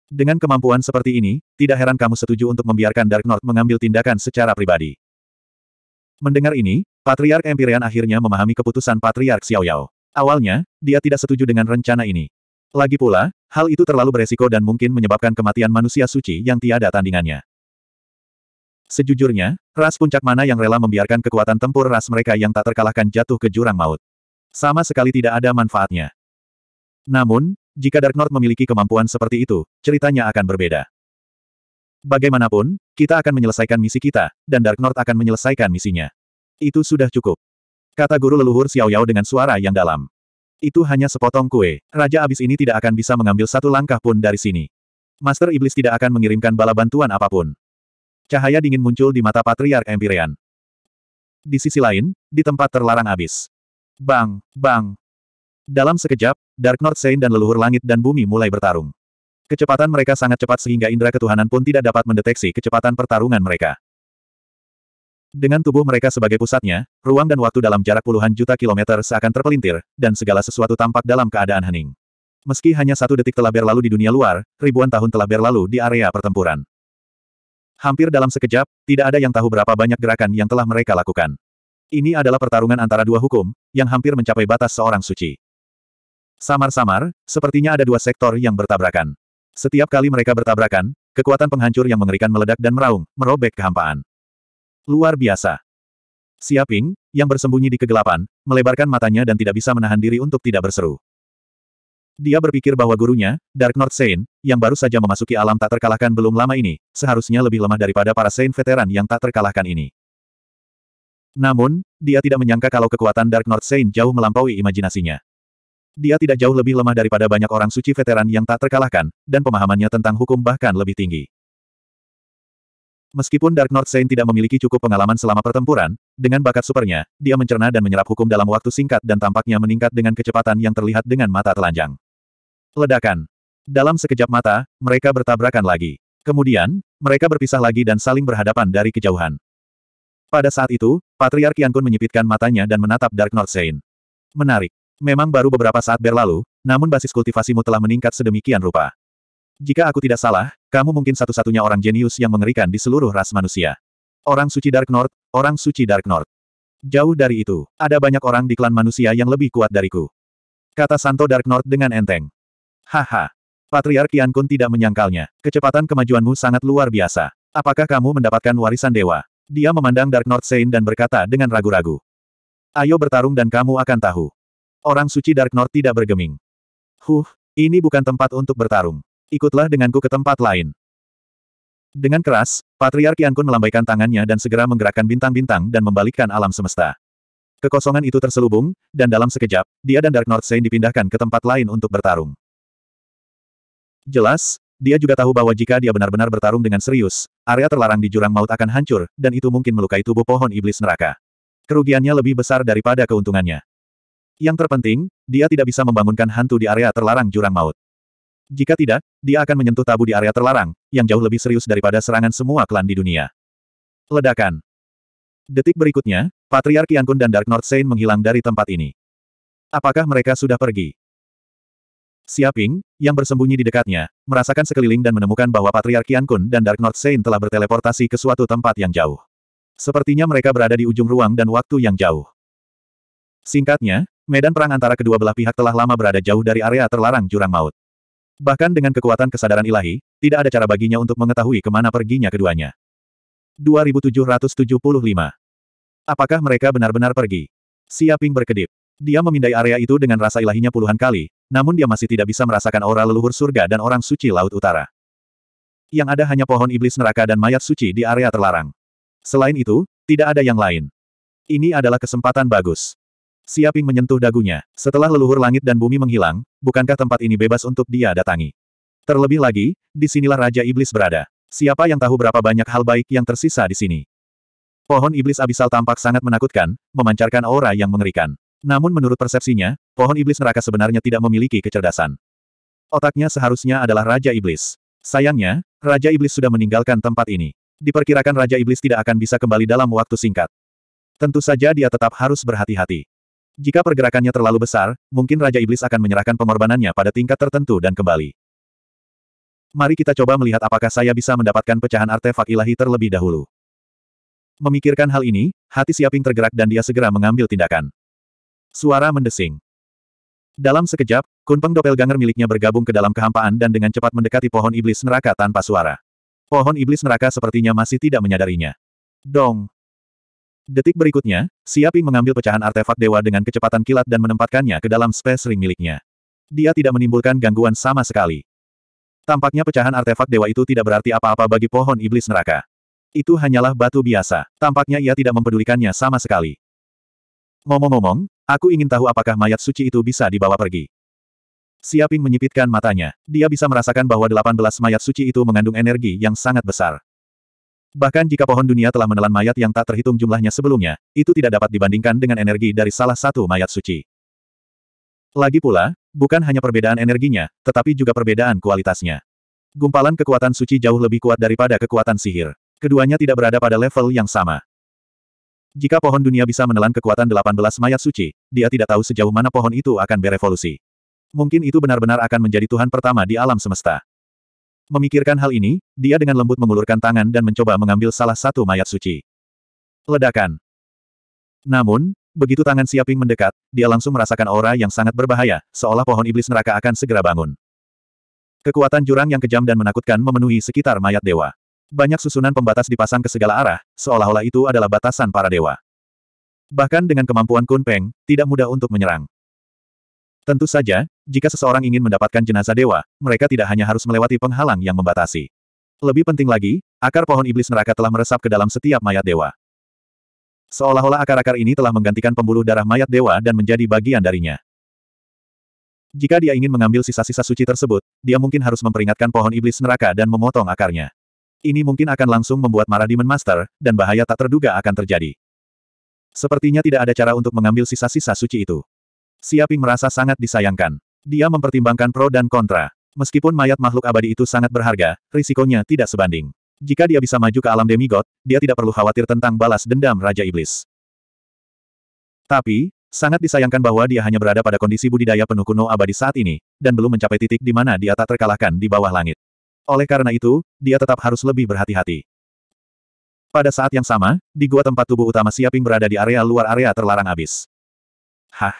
Dengan kemampuan seperti ini, tidak heran kamu setuju untuk membiarkan Dark North mengambil tindakan secara pribadi. Mendengar ini, Patriark Empyrean akhirnya memahami keputusan Patriark Xiao Yao. Awalnya, dia tidak setuju dengan rencana ini. Lagi pula, hal itu terlalu beresiko dan mungkin menyebabkan kematian manusia suci yang tiada tandingannya. Sejujurnya, ras puncak mana yang rela membiarkan kekuatan tempur ras mereka yang tak terkalahkan jatuh ke jurang maut. Sama sekali tidak ada manfaatnya. Namun, jika Dark North memiliki kemampuan seperti itu, ceritanya akan berbeda. Bagaimanapun, kita akan menyelesaikan misi kita, dan Dark North akan menyelesaikan misinya. Itu sudah cukup. Kata guru leluhur Xiao Yao dengan suara yang dalam. Itu hanya sepotong kue. Raja abis ini tidak akan bisa mengambil satu langkah pun dari sini. Master Iblis tidak akan mengirimkan bala bantuan apa pun. Cahaya dingin muncul di mata Patriark Empyrean. Di sisi lain, di tempat terlarang abis. Bang, bang, dalam sekejap, Dark North Saint dan leluhur langit dan bumi mulai bertarung. Kecepatan mereka sangat cepat sehingga indera ketuhanan pun tidak dapat mendeteksi kecepatan pertarungan mereka. Dengan tubuh mereka sebagai pusatnya, ruang dan waktu dalam jarak puluhan juta kilometer seakan terpelintir, dan segala sesuatu tampak dalam keadaan hening. Meski hanya satu detik telah berlalu di dunia luar, ribuan tahun telah berlalu di area pertempuran. Hampir dalam sekejap, tidak ada yang tahu berapa banyak gerakan yang telah mereka lakukan. Ini adalah pertarungan antara dua hukum, yang hampir mencapai batas seorang suci. Samar-samar, sepertinya ada dua sektor yang bertabrakan. Setiap kali mereka bertabrakan, kekuatan penghancur yang mengerikan meledak dan meraung, merobek kehampaan. Luar biasa. Siaping, yang bersembunyi di kegelapan, melebarkan matanya dan tidak bisa menahan diri untuk tidak berseru. Dia berpikir bahwa gurunya, Dark North Saint, yang baru saja memasuki alam tak terkalahkan belum lama ini, seharusnya lebih lemah daripada para Saint veteran yang tak terkalahkan ini. Namun, dia tidak menyangka kalau kekuatan Dark North Saint jauh melampaui imajinasinya. Dia tidak jauh lebih lemah daripada banyak orang suci veteran yang tak terkalahkan, dan pemahamannya tentang hukum bahkan lebih tinggi. Meskipun Dark North Saint tidak memiliki cukup pengalaman selama pertempuran, dengan bakat supernya, dia mencerna dan menyerap hukum dalam waktu singkat dan tampaknya meningkat dengan kecepatan yang terlihat dengan mata telanjang. Ledakan. Dalam sekejap mata, mereka bertabrakan lagi. Kemudian, mereka berpisah lagi dan saling berhadapan dari kejauhan. Pada saat itu, Patriark Yankun menyipitkan matanya dan menatap Dark North Saint. Menarik. Memang baru beberapa saat berlalu, namun basis kultivasimu telah meningkat sedemikian rupa. Jika aku tidak salah, kamu mungkin satu-satunya orang jenius yang mengerikan di seluruh ras manusia. Orang suci Dark North, orang suci Dark North. Jauh dari itu, ada banyak orang di klan manusia yang lebih kuat dariku. Kata Santo Dark North dengan enteng. Haha. Patriark Kun tidak menyangkalnya. Kecepatan kemajuanmu sangat luar biasa. Apakah kamu mendapatkan warisan dewa? Dia memandang Dark North Saint dan berkata dengan ragu-ragu. Ayo bertarung dan kamu akan tahu. Orang suci Dark North tidak bergeming. Huh, ini bukan tempat untuk bertarung. Ikutlah denganku ke tempat lain. Dengan keras, Patriark Kun melambaikan tangannya dan segera menggerakkan bintang-bintang dan membalikkan alam semesta. Kekosongan itu terselubung, dan dalam sekejap, dia dan Dark North Saint dipindahkan ke tempat lain untuk bertarung. Jelas, dia juga tahu bahwa jika dia benar-benar bertarung dengan serius, area terlarang di jurang maut akan hancur, dan itu mungkin melukai tubuh pohon iblis neraka. Kerugiannya lebih besar daripada keuntungannya. Yang terpenting, dia tidak bisa membangunkan hantu di area terlarang jurang maut. Jika tidak, dia akan menyentuh tabu di area terlarang, yang jauh lebih serius daripada serangan semua klan di dunia. Ledakan. Detik berikutnya, Patriark Yankun dan Dark North Saint menghilang dari tempat ini. Apakah mereka sudah pergi? Siaping, yang bersembunyi di dekatnya, merasakan sekeliling dan menemukan bahwa Patriark Yankun dan Dark North Saint telah berteleportasi ke suatu tempat yang jauh. Sepertinya mereka berada di ujung ruang dan waktu yang jauh. Singkatnya, medan perang antara kedua belah pihak telah lama berada jauh dari area terlarang jurang maut. Bahkan dengan kekuatan kesadaran ilahi, tidak ada cara baginya untuk mengetahui ke mana perginya keduanya. 2775. Apakah mereka benar-benar pergi? Siaping berkedip. Dia memindai area itu dengan rasa ilahinya puluhan kali, namun dia masih tidak bisa merasakan aura leluhur surga dan orang suci Laut Utara. Yang ada hanya pohon iblis neraka dan mayat suci di area terlarang. Selain itu, tidak ada yang lain. Ini adalah kesempatan bagus. Siaping menyentuh dagunya. Setelah leluhur langit dan bumi menghilang, bukankah tempat ini bebas untuk dia datangi? Terlebih lagi, di sinilah Raja Iblis berada. Siapa yang tahu berapa banyak hal baik yang tersisa di sini? Pohon iblis abisal tampak sangat menakutkan, memancarkan aura yang mengerikan. Namun menurut persepsinya, pohon iblis neraka sebenarnya tidak memiliki kecerdasan. Otaknya seharusnya adalah Raja Iblis. Sayangnya, Raja Iblis sudah meninggalkan tempat ini. Diperkirakan Raja Iblis tidak akan bisa kembali dalam waktu singkat. Tentu saja dia tetap harus berhati-hati. Jika pergerakannya terlalu besar, mungkin Raja Iblis akan menyerahkan pengorbanannya pada tingkat tertentu dan kembali. Mari kita coba melihat apakah saya bisa mendapatkan pecahan artefak ilahi terlebih dahulu. Memikirkan hal ini, hati Siaping tergerak dan dia segera mengambil tindakan. Suara mendesing. Dalam sekejap, Kunpeng Doppelganger miliknya bergabung ke dalam kehampaan dan dengan cepat mendekati pohon iblis neraka tanpa suara. Pohon iblis neraka sepertinya masih tidak menyadarinya. Dong! Detik berikutnya, Siaping mengambil pecahan artefak dewa dengan kecepatan kilat dan menempatkannya ke dalam space ring miliknya. Dia tidak menimbulkan gangguan sama sekali. Tampaknya pecahan artefak dewa itu tidak berarti apa-apa bagi pohon iblis neraka. Itu hanyalah batu biasa. Tampaknya ia tidak mempedulikannya sama sekali. Ngomong-ngomong, aku ingin tahu apakah mayat suci itu bisa dibawa pergi. Siaping menyipitkan matanya. Dia bisa merasakan bahwa 18 mayat suci itu mengandung energi yang sangat besar. Bahkan jika pohon dunia telah menelan mayat yang tak terhitung jumlahnya sebelumnya, itu tidak dapat dibandingkan dengan energi dari salah satu mayat suci. Lagi pula, bukan hanya perbedaan energinya, tetapi juga perbedaan kualitasnya. Gumpalan kekuatan suci jauh lebih kuat daripada kekuatan sihir. Keduanya tidak berada pada level yang sama. Jika pohon dunia bisa menelan kekuatan 18 mayat suci, dia tidak tahu sejauh mana pohon itu akan berevolusi. Mungkin itu benar-benar akan menjadi Tuhan pertama di alam semesta. Memikirkan hal ini, dia dengan lembut mengulurkan tangan dan mencoba mengambil salah satu mayat suci. Ledakan. Namun, begitu tangan Siaping mendekat, dia langsung merasakan aura yang sangat berbahaya, seolah pohon iblis neraka akan segera bangun. Kekuatan jurang yang kejam dan menakutkan memenuhi sekitar mayat dewa. Banyak susunan pembatas dipasang ke segala arah, seolah-olah itu adalah batasan para dewa. Bahkan dengan kemampuan Kun Peng, tidak mudah untuk menyerang. Tentu saja, jika seseorang ingin mendapatkan jenazah dewa, mereka tidak hanya harus melewati penghalang yang membatasi. Lebih penting lagi, akar pohon iblis neraka telah meresap ke dalam setiap mayat dewa. Seolah-olah akar-akar ini telah menggantikan pembuluh darah mayat dewa dan menjadi bagian darinya. Jika dia ingin mengambil sisa-sisa suci tersebut, dia mungkin harus memperingatkan pohon iblis neraka dan memotong akarnya. Ini mungkin akan langsung membuat marah Demon Master, dan bahaya tak terduga akan terjadi. Sepertinya tidak ada cara untuk mengambil sisa-sisa suci itu. Siaping merasa sangat disayangkan. Dia mempertimbangkan pro dan kontra. Meskipun mayat makhluk abadi itu sangat berharga, risikonya tidak sebanding. Jika dia bisa maju ke alam demigod, dia tidak perlu khawatir tentang balas dendam Raja Iblis. Tapi, sangat disayangkan bahwa dia hanya berada pada kondisi budidaya penuh kuno abadi saat ini, dan belum mencapai titik di mana dia tak terkalahkan di bawah langit. Oleh karena itu, dia tetap harus lebih berhati-hati. Pada saat yang sama, di gua tempat tubuh utama Siaping berada di area luar area terlarang abis. Hah?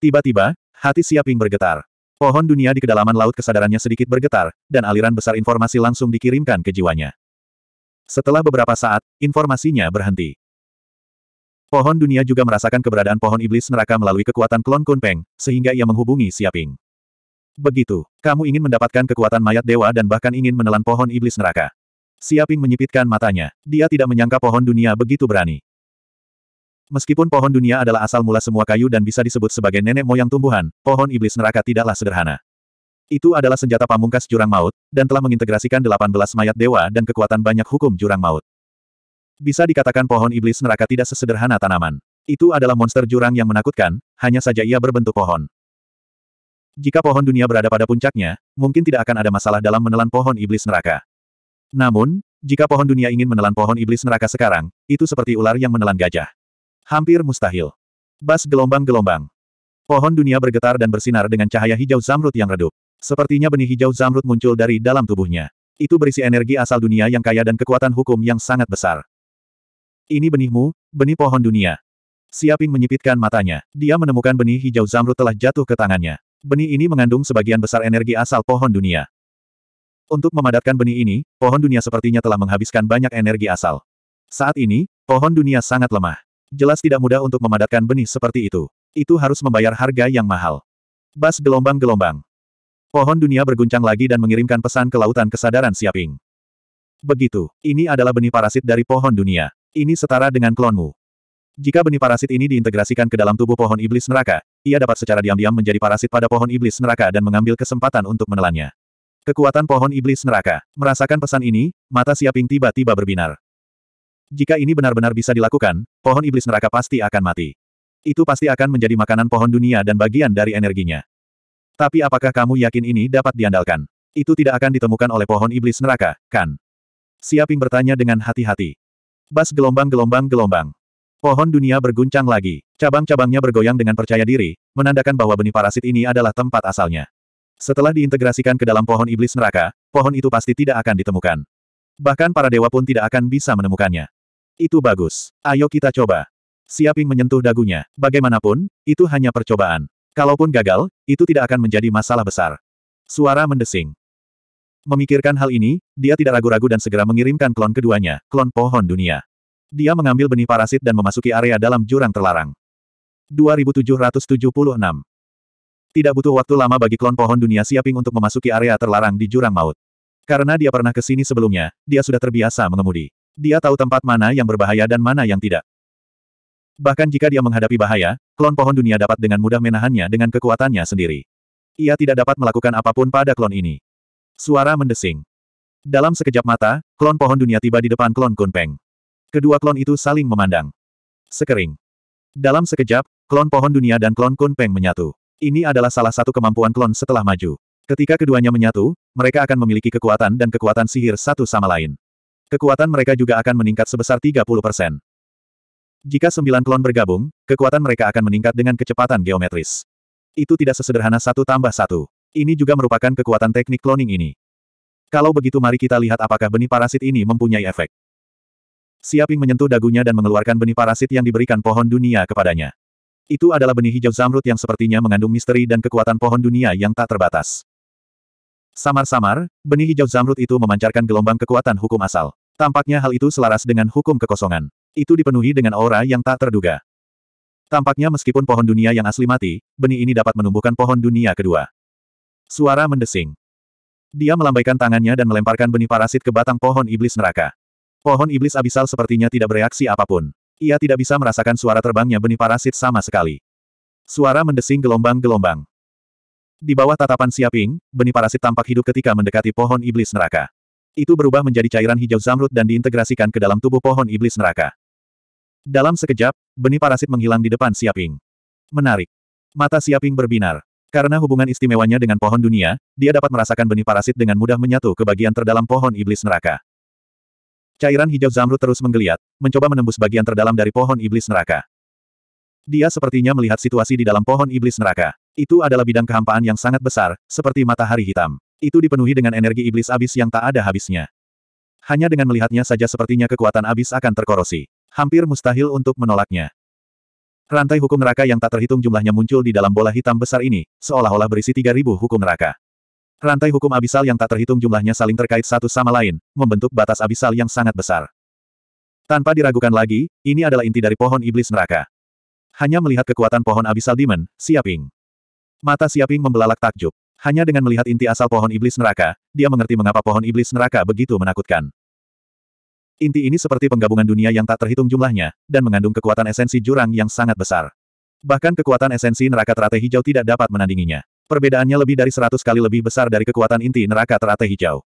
Tiba-tiba, hati Siaping bergetar. Pohon dunia di kedalaman laut kesadarannya sedikit bergetar, dan aliran besar informasi langsung dikirimkan ke jiwanya. Setelah beberapa saat, informasinya berhenti. Pohon dunia juga merasakan keberadaan pohon iblis neraka melalui kekuatan klon Kunpeng, sehingga ia menghubungi Siaping. Begitu, kamu ingin mendapatkan kekuatan mayat dewa dan bahkan ingin menelan pohon iblis neraka. Siaping menyipitkan matanya. Dia tidak menyangka pohon dunia begitu berani. Meskipun pohon dunia adalah asal mula semua kayu dan bisa disebut sebagai nenek moyang tumbuhan, pohon iblis neraka tidaklah sederhana. Itu adalah senjata pamungkas jurang maut, dan telah mengintegrasikan 18 mayat dewa dan kekuatan banyak hukum jurang maut. Bisa dikatakan pohon iblis neraka tidak sesederhana tanaman. Itu adalah monster jurang yang menakutkan, hanya saja ia berbentuk pohon. Jika pohon dunia berada pada puncaknya, mungkin tidak akan ada masalah dalam menelan pohon iblis neraka. Namun, jika pohon dunia ingin menelan pohon iblis neraka sekarang, itu seperti ular yang menelan gajah. Hampir mustahil. Bas gelombang-gelombang. Pohon dunia bergetar dan bersinar dengan cahaya hijau zamrud yang redup. Sepertinya benih hijau zamrud muncul dari dalam tubuhnya. Itu berisi energi asal dunia yang kaya dan kekuatan hukum yang sangat besar. Ini benihmu, benih pohon dunia. Siaping menyipitkan matanya. Dia menemukan benih hijau zamrud telah jatuh ke tangannya. Benih ini mengandung sebagian besar energi asal pohon dunia. Untuk memadatkan benih ini, pohon dunia sepertinya telah menghabiskan banyak energi asal. Saat ini, pohon dunia sangat lemah. Jelas tidak mudah untuk memadatkan benih seperti itu. Itu harus membayar harga yang mahal. Bas gelombang-gelombang. Pohon dunia berguncang lagi dan mengirimkan pesan ke lautan kesadaran Siaping. Begitu, ini adalah benih parasit dari pohon dunia. Ini setara dengan klonmu. Jika benih parasit ini diintegrasikan ke dalam tubuh pohon iblis neraka, ia dapat secara diam-diam menjadi parasit pada pohon iblis neraka dan mengambil kesempatan untuk menelannya. Kekuatan pohon iblis neraka. Merasakan pesan ini, mata Siaping tiba-tiba berbinar. Jika ini benar-benar bisa dilakukan, pohon iblis neraka pasti akan mati. Itu pasti akan menjadi makanan pohon dunia dan bagian dari energinya. Tapi apakah kamu yakin ini dapat diandalkan? Itu tidak akan ditemukan oleh pohon iblis neraka, kan? Siaping bertanya dengan hati-hati. Bas gelombang-gelombang-gelombang. Pohon dunia berguncang lagi. Cabang-cabangnya bergoyang dengan percaya diri, menandakan bahwa benih parasit ini adalah tempat asalnya. Setelah diintegrasikan ke dalam pohon iblis neraka, pohon itu pasti tidak akan ditemukan. Bahkan para dewa pun tidak akan bisa menemukannya. Itu bagus. Ayo kita coba. Siaping menyentuh dagunya. Bagaimanapun, itu hanya percobaan. Kalaupun gagal, itu tidak akan menjadi masalah besar. Suara mendesing. Memikirkan hal ini, dia tidak ragu-ragu dan segera mengirimkan klon keduanya, klon pohon dunia. Dia mengambil benih parasit dan memasuki area dalam jurang terlarang. 2776. Tidak butuh waktu lama bagi klon pohon dunia Siaping untuk memasuki area terlarang di jurang maut. Karena dia pernah ke sini sebelumnya, dia sudah terbiasa mengemudi. Dia tahu tempat mana yang berbahaya dan mana yang tidak. Bahkan jika dia menghadapi bahaya, klon pohon dunia dapat dengan mudah menahannya dengan kekuatannya sendiri. Ia tidak dapat melakukan apa pun pada klon ini. Suara mendesing. Dalam sekejap mata, klon pohon dunia tiba di depan klon Kunpeng. Kedua klon itu saling memandang. Sekering. Dalam sekejap, klon pohon dunia dan klon Kunpeng menyatu. Ini adalah salah satu kemampuan klon setelah maju. Ketika keduanya menyatu, mereka akan memiliki kekuatan dan kekuatan sihir satu sama lain. Kekuatan mereka juga akan meningkat sebesar 30%. Jika sembilan klon bergabung, kekuatan mereka akan meningkat dengan kecepatan geometris. Itu tidak sesederhana satu tambah satu. Ini juga merupakan kekuatan teknik cloning ini. Kalau begitu mari kita lihat apakah benih parasit ini mempunyai efek. Siaping menyentuh dagunya dan mengeluarkan benih parasit yang diberikan pohon dunia kepadanya. Itu adalah benih hijau zamrud yang sepertinya mengandung misteri dan kekuatan pohon dunia yang tak terbatas. Samar-samar, benih hijau zamrud itu memancarkan gelombang kekuatan hukum asal. Tampaknya hal itu selaras dengan hukum kekosongan. Itu dipenuhi dengan aura yang tak terduga. Tampaknya meskipun pohon dunia yang asli mati, benih ini dapat menumbuhkan pohon dunia kedua. Suara mendesing. Dia melambaikan tangannya dan melemparkan benih parasit ke batang pohon iblis neraka. Pohon iblis abisal sepertinya tidak bereaksi apa pun. Ia tidak bisa merasakan suara terbangnya benih parasit sama sekali. Suara mendesing gelombang-gelombang. Di bawah tatapan Siaping, benih parasit tampak hidup ketika mendekati pohon iblis neraka. Itu berubah menjadi cairan hijau zamrud dan diintegrasikan ke dalam tubuh pohon iblis neraka. Dalam sekejap, benih parasit menghilang di depan Siaping. Menarik. Mata Siaping berbinar. Karena hubungan istimewanya dengan pohon dunia, dia dapat merasakan benih parasit dengan mudah menyatu ke bagian terdalam pohon iblis neraka. Cairan hijau zamrud terus menggeliat, mencoba menembus bagian terdalam dari pohon iblis neraka. Dia sepertinya melihat situasi di dalam pohon iblis neraka. Itu adalah bidang kehampaan yang sangat besar, seperti matahari hitam. Itu dipenuhi dengan energi iblis abis yang tak ada habisnya. Hanya dengan melihatnya saja sepertinya kekuatan abis akan terkorosi. Hampir mustahil untuk menolaknya. Rantai hukum neraka yang tak terhitung jumlahnya muncul di dalam bola hitam besar ini, seolah-olah berisi 3000 hukum neraka. Rantai hukum abisal yang tak terhitung jumlahnya saling terkait satu sama lain, membentuk batas abisal yang sangat besar. Tanpa diragukan lagi, ini adalah inti dari pohon iblis neraka. Hanya melihat kekuatan pohon abisal demon, Siaping. Mata Siaping membelalak takjub. Hanya dengan melihat inti asal pohon iblis neraka, dia mengerti mengapa pohon iblis neraka begitu menakutkan. Inti ini seperti penggabungan dunia yang tak terhitung jumlahnya, dan mengandung kekuatan esensi jurang yang sangat besar. Bahkan kekuatan esensi neraka teratai hijau tidak dapat menandinginya. Perbedaannya lebih dari seratus kali lebih besar dari kekuatan inti neraka teratai hijau.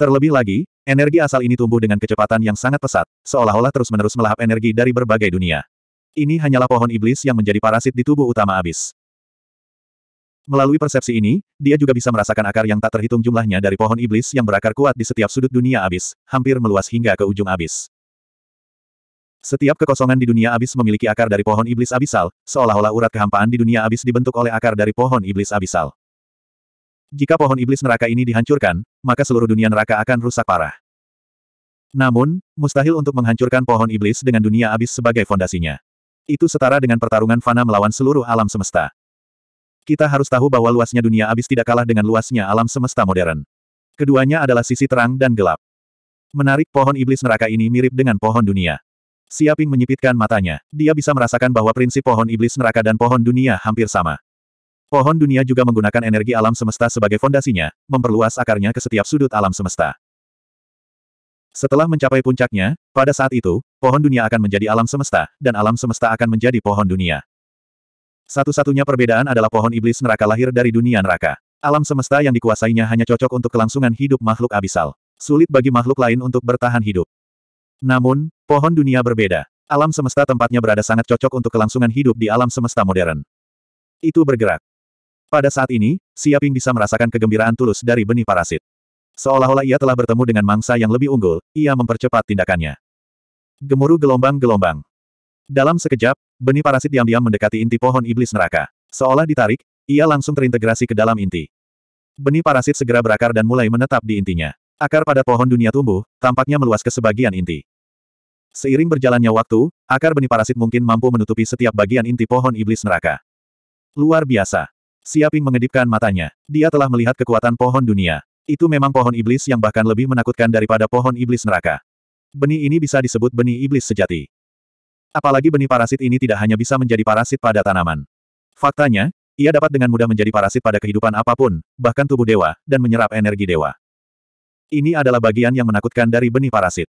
Terlebih lagi, energi asal ini tumbuh dengan kecepatan yang sangat pesat, seolah-olah terus-menerus melahap energi dari berbagai dunia. Ini hanyalah pohon iblis yang menjadi parasit di tubuh utama abis. Melalui persepsi ini, dia juga bisa merasakan akar yang tak terhitung jumlahnya dari pohon iblis yang berakar kuat di setiap sudut dunia abis, hampir meluas hingga ke ujung abis. Setiap kekosongan di dunia abis memiliki akar dari pohon iblis abisal, seolah-olah urat kehampaan di dunia abis dibentuk oleh akar dari pohon iblis abisal. Jika pohon iblis neraka ini dihancurkan, maka seluruh dunia neraka akan rusak parah. Namun, mustahil untuk menghancurkan pohon iblis dengan dunia abis sebagai fondasinya. Itu setara dengan pertarungan fana melawan seluruh alam semesta. Kita harus tahu bahwa luasnya dunia abis tidak kalah dengan luasnya alam semesta modern. Keduanya adalah sisi terang dan gelap. Menarik pohon iblis neraka ini mirip dengan pohon dunia. Siaping menyipitkan matanya. Dia bisa merasakan bahwa prinsip pohon iblis neraka dan pohon dunia hampir sama. Pohon dunia juga menggunakan energi alam semesta sebagai fondasinya, memperluas akarnya ke setiap sudut alam semesta. Setelah mencapai puncaknya, pada saat itu, pohon dunia akan menjadi alam semesta, dan alam semesta akan menjadi pohon dunia. Satu-satunya perbedaan adalah pohon iblis neraka lahir dari dunia neraka. Alam semesta yang dikuasainya hanya cocok untuk kelangsungan hidup makhluk abisal. Sulit bagi makhluk lain untuk bertahan hidup. Namun, pohon dunia berbeda. Alam semesta tempatnya berada sangat cocok untuk kelangsungan hidup di alam semesta modern. Itu bergerak. Pada saat ini, Siaping bisa merasakan kegembiraan tulus dari benih parasit. Seolah-olah ia telah bertemu dengan mangsa yang lebih unggul, ia mempercepat tindakannya. Gemuruh gelombang-gelombang. Dalam sekejap, benih parasit diam-diam mendekati inti pohon iblis neraka. Seolah ditarik, ia langsung terintegrasi ke dalam inti. Benih parasit segera berakar dan mulai menetap di intinya. Akar pada pohon dunia tumbuh, tampaknya meluas ke sebagian inti. Seiring berjalannya waktu, akar benih parasit mungkin mampu menutupi setiap bagian inti pohon iblis neraka. Luar biasa. Siaping mengedipkan matanya. Dia telah melihat kekuatan pohon dunia. Itu memang pohon iblis yang bahkan lebih menakutkan daripada pohon iblis neraka. Benih ini bisa disebut benih iblis sejati. Apalagi benih parasit ini tidak hanya bisa menjadi parasit pada tanaman. Faktanya, ia dapat dengan mudah menjadi parasit pada kehidupan apa pun, bahkan tubuh dewa, dan menyerap energi dewa. Ini adalah bagian yang menakutkan dari benih parasit.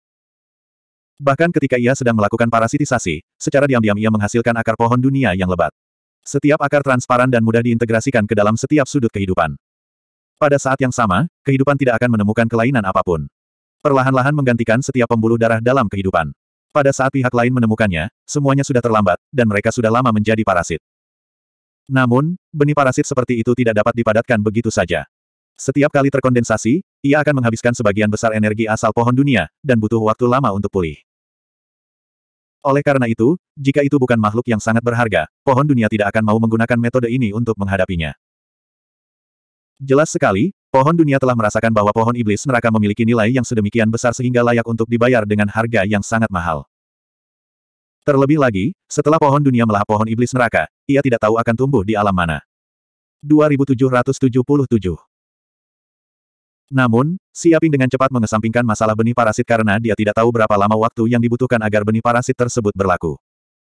Bahkan ketika ia sedang melakukan parasitisasi, secara diam-diam ia menghasilkan akar pohon dunia yang lebat. Setiap akar transparan dan mudah diintegrasikan ke dalam setiap sudut kehidupan. Pada saat yang sama, kehidupan tidak akan menemukan kelainan apa pun. Perlahan-lahan menggantikan setiap pembuluh darah dalam kehidupan. Pada saat pihak lain menemukannya, semuanya sudah terlambat, dan mereka sudah lama menjadi parasit. Namun, benih parasit seperti itu tidak dapat dipadatkan begitu saja. Setiap kali terkondensasi, ia akan menghabiskan sebagian besar energi asal pohon dunia, dan butuh waktu lama untuk pulih. Oleh karena itu, jika itu bukan makhluk yang sangat berharga, pohon dunia tidak akan mau menggunakan metode ini untuk menghadapinya. Jelas sekali, pohon dunia telah merasakan bahwa pohon iblis neraka memiliki nilai yang sedemikian besar sehingga layak untuk dibayar dengan harga yang sangat mahal. Terlebih lagi, setelah pohon dunia melahap pohon iblis neraka, ia tidak tahu akan tumbuh di alam mana. 2777 Namun, Siaping dengan cepat mengesampingkan masalah benih parasit karena dia tidak tahu berapa lama waktu yang dibutuhkan agar benih parasit tersebut berlaku.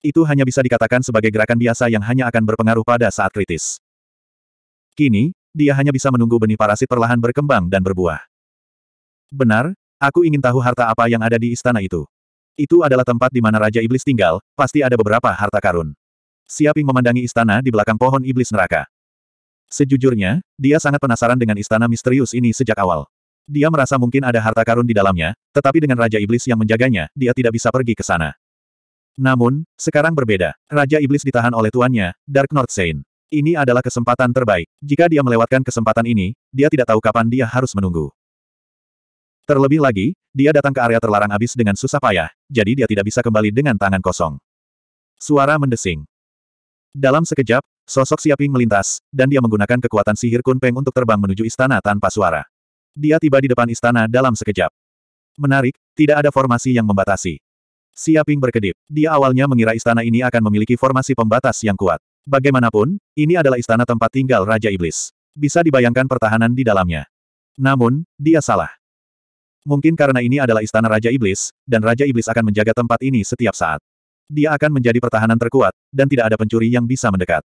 Itu hanya bisa dikatakan sebagai gerakan biasa yang hanya akan berpengaruh pada saat kritis. Kini, dia hanya bisa menunggu benih parasit perlahan berkembang dan berbuah. Benar, aku ingin tahu harta apa yang ada di istana itu. Itu adalah tempat di mana Raja Iblis tinggal, pasti ada beberapa harta karun. Siaping memandangi istana di belakang pohon iblis neraka. Sejujurnya, dia sangat penasaran dengan istana misterius ini sejak awal. Dia merasa mungkin ada harta karun di dalamnya, tetapi dengan Raja Iblis yang menjaganya, dia tidak bisa pergi ke sana. Namun, sekarang berbeda. Raja Iblis ditahan oleh tuannya, Dark North Saint. Ini adalah kesempatan terbaik. Jika dia melewatkan kesempatan ini, dia tidak tahu kapan dia harus menunggu. Terlebih lagi, dia datang ke area terlarang abis dengan susah payah, jadi dia tidak bisa kembali dengan tangan kosong. Suara mendesing. Dalam sekejap, sosok Siaping melintas, dan dia menggunakan kekuatan sihir Kun Peng untuk terbang menuju istana tanpa suara. Dia tiba di depan istana dalam sekejap. Menarik, tidak ada formasi yang membatasi. Siaping berkedip. Dia awalnya mengira istana ini akan memiliki formasi pembatas yang kuat. Bagaimanapun, ini adalah istana tempat tinggal Raja Iblis. Bisa dibayangkan pertahanan di dalamnya. Namun, dia salah. Mungkin karena ini adalah istana Raja Iblis, dan Raja Iblis akan menjaga tempat ini setiap saat. Dia akan menjadi pertahanan terkuat, dan tidak ada pencuri yang bisa mendekat.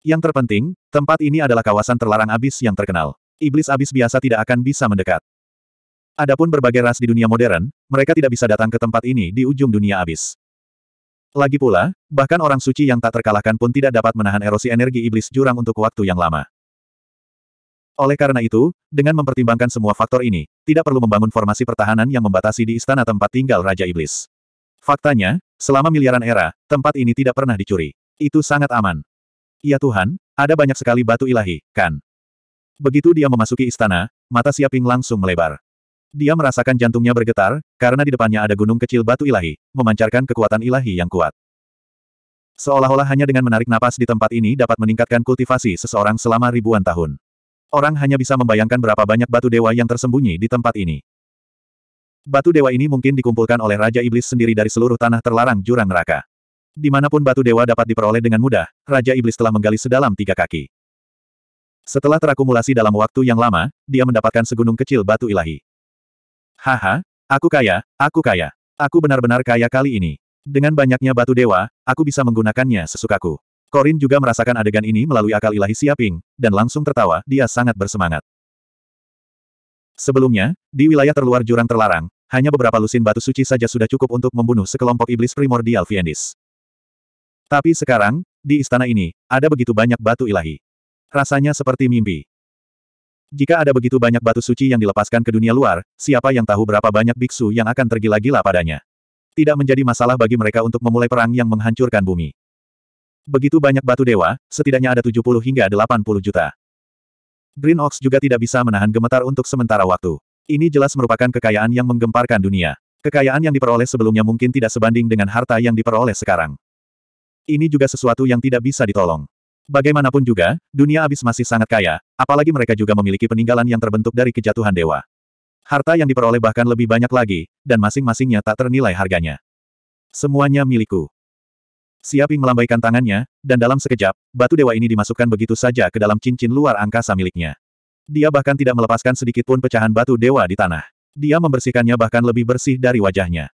Yang terpenting, tempat ini adalah kawasan terlarang abis yang terkenal. Iblis abis biasa tidak akan bisa mendekat. Adapun berbagai ras di dunia modern, mereka tidak bisa datang ke tempat ini di ujung dunia abis. Lagi pula, bahkan orang suci yang tak terkalahkan pun tidak dapat menahan erosi energi iblis jurang untuk waktu yang lama. Oleh karena itu, dengan mempertimbangkan semua faktor ini, tidak perlu membangun formasi pertahanan yang membatasi di istana tempat tinggal Raja Iblis. Faktanya, selama miliaran era, tempat ini tidak pernah dicuri. Itu sangat aman. Ya Tuhan, ada banyak sekali batu ilahi, kan? Begitu dia memasuki istana, mata Siaping langsung melebar. Dia merasakan jantungnya bergetar, karena di depannya ada gunung kecil batu ilahi, memancarkan kekuatan ilahi yang kuat. Seolah-olah hanya dengan menarik napas di tempat ini dapat meningkatkan kultivasi seseorang selama ribuan tahun. Orang hanya bisa membayangkan berapa banyak batu dewa yang tersembunyi di tempat ini. Batu dewa ini mungkin dikumpulkan oleh Raja Iblis sendiri dari seluruh tanah terlarang jurang neraka. Di mana pun batu dewa dapat diperoleh dengan mudah, Raja Iblis telah menggali sedalam tiga kaki. Setelah terakumulasi dalam waktu yang lama, dia mendapatkan segunung kecil batu ilahi. Haha, aku kaya, aku kaya. Aku benar-benar kaya kali ini. Dengan banyaknya batu dewa, aku bisa menggunakannya sesukaku. Korin juga merasakan adegan ini melalui akal ilahi Siaping, dan langsung tertawa, dia sangat bersemangat. Sebelumnya, di wilayah terluar jurang terlarang, hanya beberapa lusin batu suci saja sudah cukup untuk membunuh sekelompok iblis primordial Fiendis. Tapi sekarang, di istana ini, ada begitu banyak batu ilahi. Rasanya seperti mimpi. Jika ada begitu banyak batu suci yang dilepaskan ke dunia luar, siapa yang tahu berapa banyak biksu yang akan tergila-gila padanya? Tidak menjadi masalah bagi mereka untuk memulai perang yang menghancurkan bumi. Begitu banyak batu dewa, setidaknya ada 70 hingga 80 juta. Green Ox juga tidak bisa menahan gemetar untuk sementara waktu. Ini jelas merupakan kekayaan yang menggemparkan dunia. Kekayaan yang diperoleh sebelumnya mungkin tidak sebanding dengan harta yang diperoleh sekarang. Ini juga sesuatu yang tidak bisa ditolong. Bagaimanapun juga, dunia abis masih sangat kaya, apalagi mereka juga memiliki peninggalan yang terbentuk dari kejatuhan dewa. Harta yang diperoleh bahkan lebih banyak lagi, dan masing-masingnya tak ternilai harganya. Semuanya milikku. Siaping melambaikan tangannya, dan dalam sekejap, batu dewa ini dimasukkan begitu saja ke dalam cincin luar angkasa miliknya. Dia bahkan tidak melepaskan sedikit pun pecahan batu dewa di tanah. Dia membersihkannya bahkan lebih bersih dari wajahnya.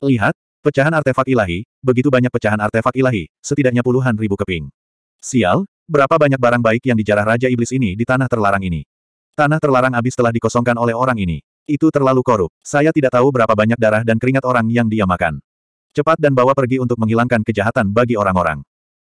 Lihat, pecahan artefak ilahi, begitu banyak pecahan artefak ilahi, setidaknya puluhan ribu keping. Sial, berapa banyak barang baik yang dijarah Raja Iblis ini di tanah terlarang ini. Tanah terlarang habis telah dikosongkan oleh orang ini. Itu terlalu korup. Saya tidak tahu berapa banyak darah dan keringat orang yang dia makan. Cepat dan bawa pergi untuk menghilangkan kejahatan bagi orang-orang.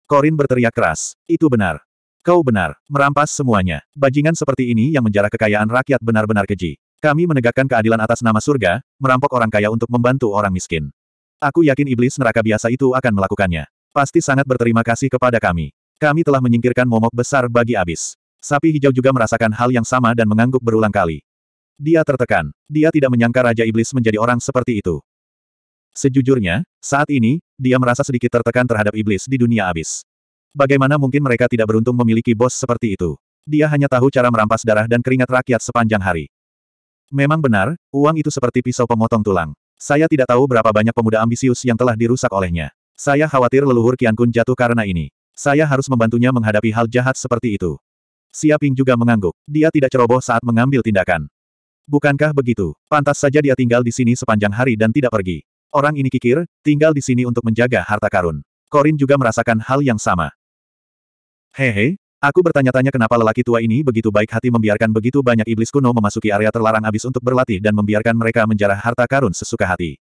Korin berteriak keras. Itu benar. Kau benar. Merampas semuanya. Bajingan seperti ini yang menjarah kekayaan rakyat benar-benar keji. Kami menegakkan keadilan atas nama surga, merampok orang kaya untuk membantu orang miskin. Aku yakin iblis neraka biasa itu akan melakukannya. Pasti sangat berterima kasih kepada kami. Kami telah menyingkirkan momok besar bagi abis. Sapi hijau juga merasakan hal yang sama dan mengangguk berulang kali. Dia tertekan. Dia tidak menyangka Raja Iblis menjadi orang seperti itu. Sejujurnya, saat ini, dia merasa sedikit tertekan terhadap iblis di dunia abis. Bagaimana mungkin mereka tidak beruntung memiliki bos seperti itu? Dia hanya tahu cara merampas darah dan keringat rakyat sepanjang hari. Memang benar, uang itu seperti pisau pemotong tulang. Saya tidak tahu berapa banyak pemuda ambisius yang telah dirusak olehnya. Saya khawatir leluhur Kian Kun jatuh karena ini. Saya harus membantunya menghadapi hal jahat seperti itu. Siaping juga mengangguk. Dia tidak ceroboh saat mengambil tindakan. Bukankah begitu? Pantas saja dia tinggal di sini sepanjang hari dan tidak pergi. Orang ini kikir, tinggal di sini untuk menjaga harta karun. Korin juga merasakan hal yang sama. Hehe, aku bertanya-tanya kenapa lelaki tua ini begitu baik hati membiarkan begitu banyak iblis kuno memasuki area terlarang abis untuk berlatih dan membiarkan mereka menjarah harta karun sesuka hati.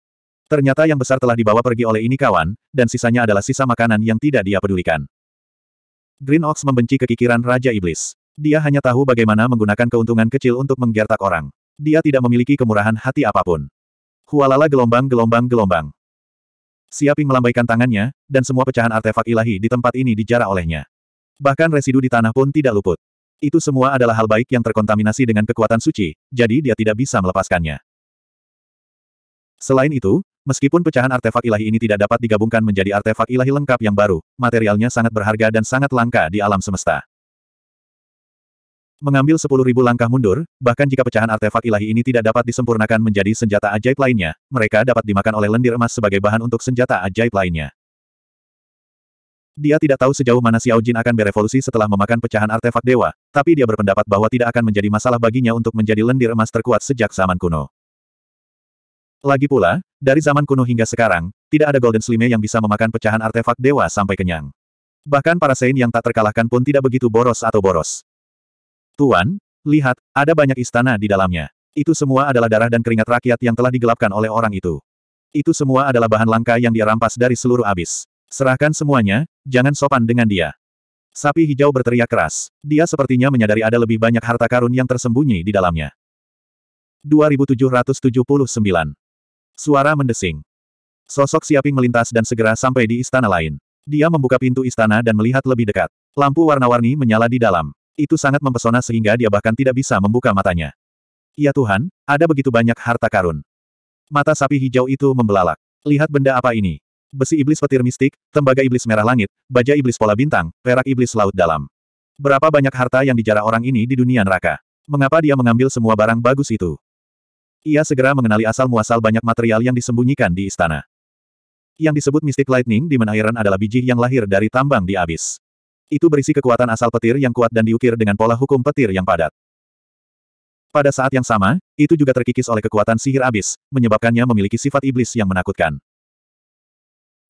Ternyata yang besar telah dibawa pergi oleh ini kawan, dan sisanya adalah sisa makanan yang tidak dia pedulikan. Green Ox membenci kekikiran Raja Iblis. Dia hanya tahu bagaimana menggunakan keuntungan kecil untuk menggertak orang. Dia tidak memiliki kemurahan hati apa pun. Hualala gelombang-gelombang-gelombang. Siaping melambaikan tangannya, dan semua pecahan artefak ilahi di tempat ini dijarah olehnya. Bahkan residu di tanah pun tidak luput. Itu semua adalah hal baik yang terkontaminasi dengan kekuatan suci, jadi dia tidak bisa melepaskannya. Selain itu, Meskipun pecahan artefak ilahi ini tidak dapat digabungkan menjadi artefak ilahi lengkap yang baru, materialnya sangat berharga dan sangat langka di alam semesta. Mengambil sepuluh ribu langkah mundur, bahkan jika pecahan artefak ilahi ini tidak dapat disempurnakan menjadi senjata ajaib lainnya, mereka dapat dimakan oleh lendir emas sebagai bahan untuk senjata ajaib lainnya. Dia tidak tahu sejauh mana Xiao Jin akan berevolusi setelah memakan pecahan artefak dewa, tapi dia berpendapat bahwa tidak akan menjadi masalah baginya untuk menjadi lendir emas terkuat sejak zaman kuno. Lagi pula, dari zaman kuno hingga sekarang, tidak ada Golden Slime yang bisa memakan pecahan artefak dewa sampai kenyang. Bahkan para Saint yang tak terkalahkan pun tidak begitu boros atau boros. Tuan, lihat, ada banyak istana di dalamnya. Itu semua adalah darah dan keringat rakyat yang telah digelapkan oleh orang itu. Itu semua adalah bahan langka yang dia rampas dari seluruh abis. Serahkan semuanya, jangan sopan dengan dia. Sapi hijau berteriak keras. Dia sepertinya menyadari ada lebih banyak harta karun yang tersembunyi di dalamnya. 2779. Suara mendesing. Sosok Siaping melintas dan segera sampai di istana lain. Dia membuka pintu istana dan melihat lebih dekat. Lampu warna-warni menyala di dalam. Itu sangat mempesona sehingga dia bahkan tidak bisa membuka matanya. Ya Tuhan, ada begitu banyak harta karun. Mata sapi hijau itu membelalak. Lihat benda apa ini? Besi iblis petir mistik, tembaga iblis merah langit, baja iblis pola bintang, perak iblis laut dalam. Berapa banyak harta yang dijarah orang ini di dunia neraka? Mengapa dia mengambil semua barang bagus itu? Ia segera mengenali asal-muasal banyak material yang disembunyikan di istana. Yang disebut Mystic Lightning di Iron adalah biji yang lahir dari tambang di abis. Itu berisi kekuatan asal petir yang kuat dan diukir dengan pola hukum petir yang padat. Pada saat yang sama, itu juga terkikis oleh kekuatan sihir abis, menyebabkannya memiliki sifat iblis yang menakutkan.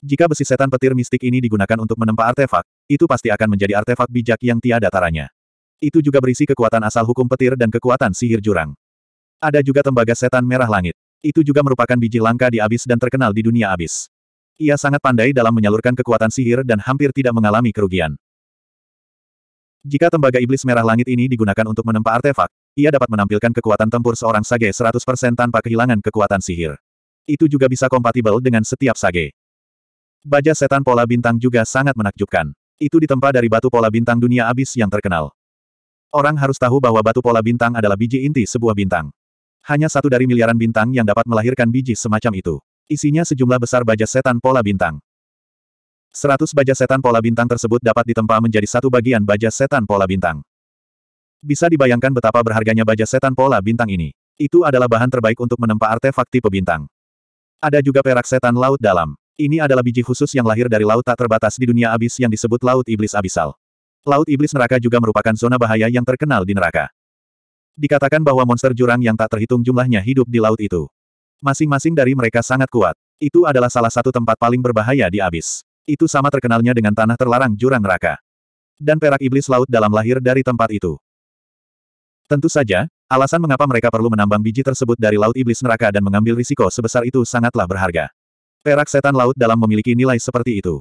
Jika besi setan petir mistik ini digunakan untuk menempa artefak, itu pasti akan menjadi artefak bijak yang tiada taranya. Itu juga berisi kekuatan asal hukum petir dan kekuatan sihir jurang. Ada juga tembaga setan merah langit. Itu juga merupakan biji langka di abis dan terkenal di dunia abis. Ia sangat pandai dalam menyalurkan kekuatan sihir dan hampir tidak mengalami kerugian. Jika tembaga iblis merah langit ini digunakan untuk menempa artefak, ia dapat menampilkan kekuatan tempur seorang sage 100% tanpa kehilangan kekuatan sihir. Itu juga bisa kompatibel dengan setiap sage. Baja setan pola bintang juga sangat menakjubkan. Itu ditempa dari batu pola bintang dunia abis yang terkenal. Orang harus tahu bahwa batu pola bintang adalah biji inti sebuah bintang. Hanya satu dari miliaran bintang yang dapat melahirkan biji semacam itu. Isinya sejumlah besar baja setan pola bintang. Seratus baja setan pola bintang tersebut dapat ditempa menjadi satu bagian baja setan pola bintang. Bisa dibayangkan betapa berharganya baja setan pola bintang ini. Itu adalah bahan terbaik untuk menempa artefak tipe bintang. Ada juga perak setan laut dalam. Ini adalah biji khusus yang lahir dari laut tak terbatas di dunia abis yang disebut Laut Iblis Abisal. Laut Iblis Neraka juga merupakan zona bahaya yang terkenal di neraka. Dikatakan bahwa monster jurang yang tak terhitung jumlahnya hidup di laut itu. Masing-masing dari mereka sangat kuat. Itu adalah salah satu tempat paling berbahaya di abis. Itu sama terkenalnya dengan tanah terlarang jurang neraka. Dan perak iblis laut dalam lahir dari tempat itu. Tentu saja, alasan mengapa mereka perlu menambang biji tersebut dari laut iblis neraka dan mengambil risiko sebesar itu sangatlah berharga. Perak setan laut dalam memiliki nilai seperti itu.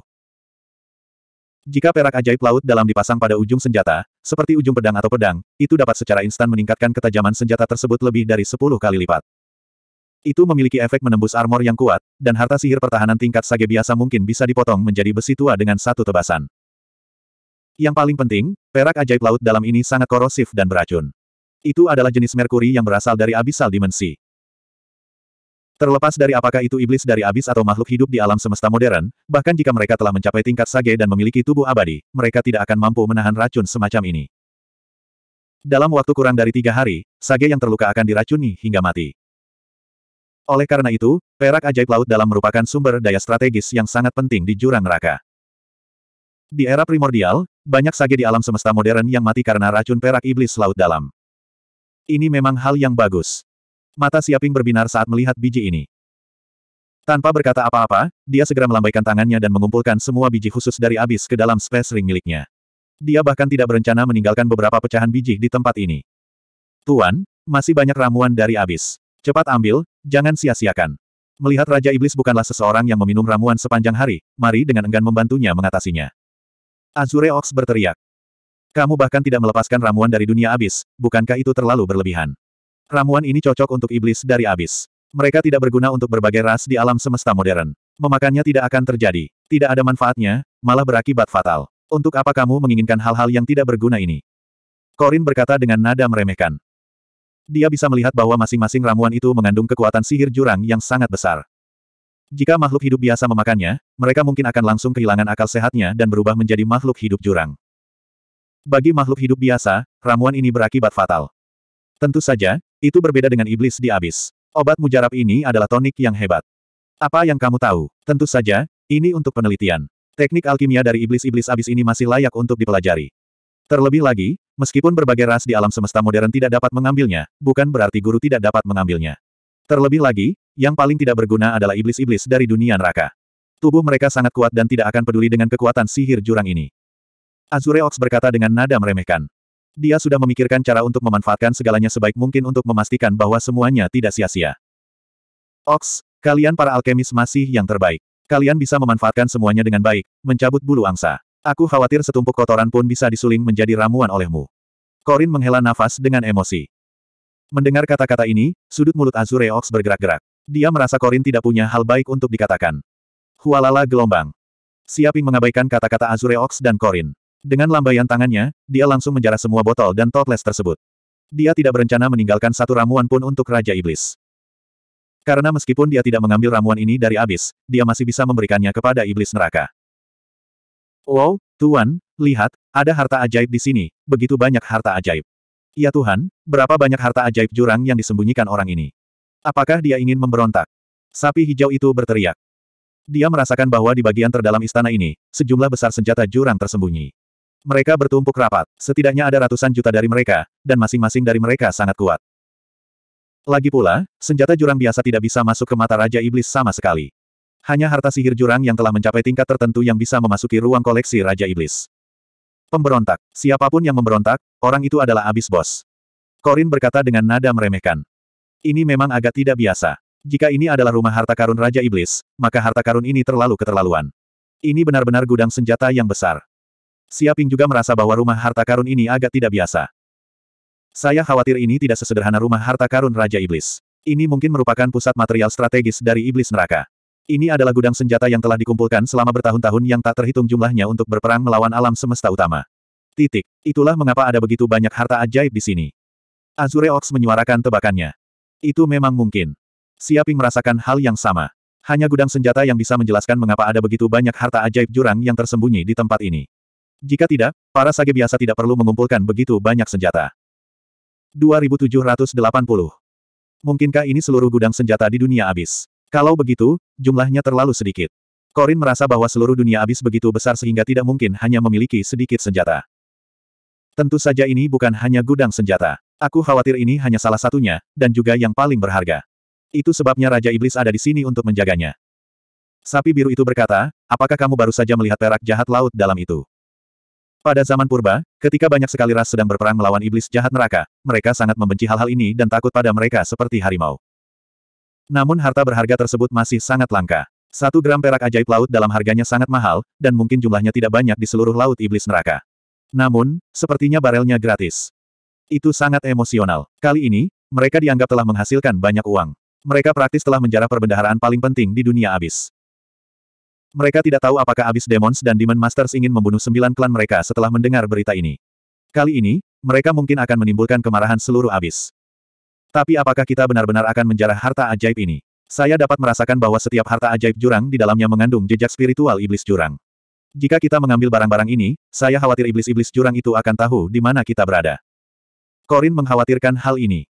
Jika perak ajaib laut dalam dipasang pada ujung senjata, seperti ujung pedang atau pedang, itu dapat secara instan meningkatkan ketajaman senjata tersebut lebih dari 10 kali lipat. Itu memiliki efek menembus armor yang kuat, dan harta sihir pertahanan tingkat sage biasa mungkin bisa dipotong menjadi besi tua dengan satu tebasan. Yang paling penting, perak ajaib laut dalam ini sangat korosif dan beracun. Itu adalah jenis merkuri yang berasal dari abisal dimensi. Terlepas dari apakah itu iblis dari abis atau makhluk hidup di alam semesta modern, bahkan jika mereka telah mencapai tingkat sage dan memiliki tubuh abadi, mereka tidak akan mampu menahan racun semacam ini. Dalam waktu kurang dari tiga hari, sage yang terluka akan diracuni hingga mati. Oleh karena itu, perak ajaib laut dalam merupakan sumber daya strategis yang sangat penting di jurang neraka. Di era primordial, banyak sage di alam semesta modern yang mati karena racun perak iblis laut dalam. Ini memang hal yang bagus. Mata Siaping berbinar saat melihat biji ini. Tanpa berkata apa-apa, dia segera melambaikan tangannya dan mengumpulkan semua biji khusus dari abis ke dalam space ring miliknya. Dia bahkan tidak berencana meninggalkan beberapa pecahan biji di tempat ini. Tuan, masih banyak ramuan dari abis. Cepat ambil, jangan sia-siakan. Melihat Raja Iblis bukanlah seseorang yang meminum ramuan sepanjang hari, mari dengan enggan membantunya mengatasinya. Azure Ox berteriak. Kamu bahkan tidak melepaskan ramuan dari dunia abis, bukankah itu terlalu berlebihan? Ramuan ini cocok untuk iblis dari abis. Mereka tidak berguna untuk berbagai ras di alam semesta modern. Memakannya tidak akan terjadi. Tidak ada manfaatnya, malah berakibat fatal. Untuk apa kamu menginginkan hal-hal yang tidak berguna ini? Korin berkata dengan nada meremehkan dia bisa melihat bahwa masing-masing ramuan itu mengandung kekuatan sihir jurang yang sangat besar. Jika makhluk hidup biasa memakannya, mereka mungkin akan langsung kehilangan akal sehatnya dan berubah menjadi makhluk hidup jurang. Bagi makhluk hidup biasa, ramuan ini berakibat fatal. Tentu saja, itu berbeda dengan iblis di abis. Obat mujarab ini adalah tonik yang hebat. Apa yang kamu tahu? Tentu saja, ini untuk penelitian. Teknik alkimia dari iblis-iblis abis ini masih layak untuk dipelajari. Terlebih lagi, meskipun berbagai ras di alam semesta modern tidak dapat mengambilnya, bukan berarti guru tidak dapat mengambilnya. Terlebih lagi, yang paling tidak berguna adalah iblis-iblis dari dunia neraka. Tubuh mereka sangat kuat dan tidak akan peduli dengan kekuatan sihir jurang ini. Azure Ox berkata dengan nada meremehkan. Dia sudah memikirkan cara untuk memanfaatkan segalanya sebaik mungkin untuk memastikan bahwa semuanya tidak sia-sia. Ox, kalian para alkemis masih yang terbaik. Kalian bisa memanfaatkan semuanya dengan baik, mencabut bulu angsa. Aku khawatir setumpuk kotoran pun bisa disuling menjadi ramuan olehmu. Korin menghela nafas dengan emosi. Mendengar kata-kata ini, sudut mulut Azure Ox bergerak-gerak. Dia merasa Korin tidak punya hal baik untuk dikatakan. Hualala gelombang. Siaping mengabaikan kata-kata Azure Ox dan Korin. Dengan lambaian tangannya, dia langsung menjarah semua botol dan toples tersebut. Dia tidak berencana meninggalkan satu ramuan pun untuk Raja Iblis. Karena meskipun dia tidak mengambil ramuan ini dari Abis, dia masih bisa memberikannya kepada Iblis Neraka. Wow, Tuan, lihat, ada harta ajaib di sini, begitu banyak harta ajaib. Ya Tuhan, berapa banyak harta ajaib jurang yang disembunyikan orang ini? Apakah dia ingin memberontak? Sapi hijau itu berteriak. Dia merasakan bahwa di bagian terdalam istana ini, sejumlah besar senjata jurang tersembunyi. Mereka bertumpuk rapat, setidaknya ada ratusan juta dari mereka, dan masing-masing dari mereka sangat kuat. Lagi pula, senjata jurang biasa tidak bisa masuk ke mata Raja Iblis sama sekali. Hanya harta sihir jurang yang telah mencapai tingkat tertentu yang bisa memasuki ruang koleksi Raja Iblis. Pemberontak. Siapa pun yang memberontak, orang itu adalah abis bos. Korin berkata dengan nada meremehkan. Ini memang agak tidak biasa. Jika ini adalah rumah harta karun Raja Iblis, maka harta karun ini terlalu keterlaluan. Ini benar-benar gudang senjata yang besar. Siaping juga merasa bahwa rumah harta karun ini agak tidak biasa. Saya khawatir ini tidak sesederhana rumah harta karun Raja Iblis. Ini mungkin merupakan pusat material strategis dari Iblis Neraka. Ini adalah gudang senjata yang telah dikumpulkan selama bertahun-tahun yang tak terhitung jumlahnya untuk berperang melawan alam semesta utama. Titik. Itulah mengapa ada begitu banyak harta ajaib di sini. Azure Ox menyuarakan tebakannya. Itu memang mungkin. Siaping merasakan hal yang sama. Hanya gudang senjata yang bisa menjelaskan mengapa ada begitu banyak harta ajaib jurang yang tersembunyi di tempat ini. Jika tidak, para sage biasa tidak perlu mengumpulkan begitu banyak senjata. 2780. Mungkinkah ini seluruh gudang senjata di dunia abis? Kalau begitu, jumlahnya terlalu sedikit. Korin merasa bahwa seluruh dunia abis begitu besar sehingga tidak mungkin hanya memiliki sedikit senjata. Tentu saja ini bukan hanya gudang senjata. Aku khawatir ini hanya salah satunya, dan juga yang paling berharga. Itu sebabnya Raja Iblis ada di sini untuk menjaganya. Sapi biru itu berkata, apakah kamu baru saja melihat perak jahat laut dalam itu? Pada zaman purba, ketika banyak sekali ras sedang berperang melawan iblis jahat neraka, mereka sangat membenci hal-hal ini dan takut pada mereka seperti harimau. Namun harta berharga tersebut masih sangat langka. Satu gram perak ajaib laut dalam harganya sangat mahal, dan mungkin jumlahnya tidak banyak di seluruh laut iblis neraka. Namun, sepertinya barelnya gratis. Itu sangat emosional. Kali ini, mereka dianggap telah menghasilkan banyak uang. Mereka praktis telah menjarah perbendaharaan paling penting di dunia abis. Mereka tidak tahu apakah abis Demons dan Demon Masters ingin membunuh sembilan klan mereka setelah mendengar berita ini. Kali ini, mereka mungkin akan menimbulkan kemarahan seluruh abis. Tapi apakah kita benar-benar akan menjarah harta ajaib ini? Saya dapat merasakan bahwa setiap harta ajaib jurang di dalamnya mengandung jejak spiritual iblis jurang. Jika kita mengambil barang-barang ini, saya khawatir iblis-iblis jurang itu akan tahu di mana kita berada. Korin mengkhawatirkan hal ini.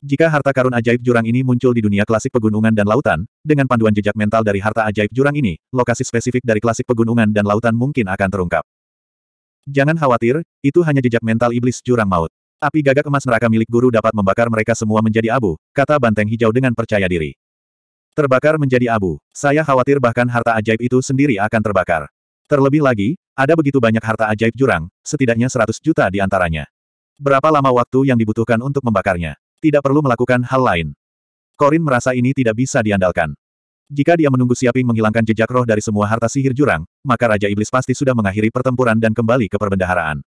Jika harta karun ajaib jurang ini muncul di dunia klasik pegunungan dan lautan, dengan panduan jejak mental dari harta ajaib jurang ini, lokasi spesifik dari klasik pegunungan dan lautan mungkin akan terungkap. Jangan khawatir, itu hanya jejak mental iblis jurang maut. Api gagak emas neraka milik guru dapat membakar mereka semua menjadi abu, kata banteng hijau dengan percaya diri. Terbakar menjadi abu. Saya khawatir bahkan harta ajaib itu sendiri akan terbakar. Terlebih lagi, ada begitu banyak harta ajaib jurang, setidaknya 100 juta di antaranya. Berapa lama waktu yang dibutuhkan untuk membakarnya? Tidak perlu melakukan hal lain. Korin merasa ini tidak bisa diandalkan. Jika dia menunggu Siaping menghilangkan jejak roh dari semua harta sihir jurang, maka Raja Iblis pasti sudah mengakhiri pertempuran dan kembali ke perbendaharaan.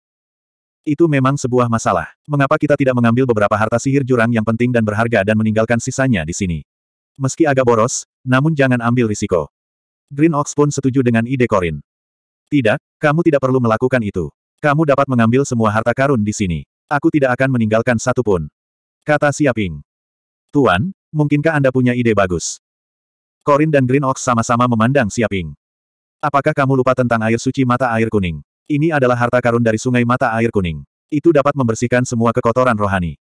Itu memang sebuah masalah. Mengapa kita tidak mengambil beberapa harta sihir jurang yang penting dan berharga dan meninggalkan sisanya di sini? Meski agak boros, namun jangan ambil risiko. Green Ox pun setuju dengan ide Korin. Tidak, kamu tidak perlu melakukan itu. Kamu dapat mengambil semua harta karun di sini. Aku tidak akan meninggalkan satu pun. Kata Siaping. Tuan, mungkinkah Anda punya ide bagus? Korin dan Green Ox sama-sama memandang Siaping. Apakah kamu lupa tentang air suci mata air kuning? Ini adalah harta karun dari sungai mata air kuning. Itu dapat membersihkan semua kekotoran rohani.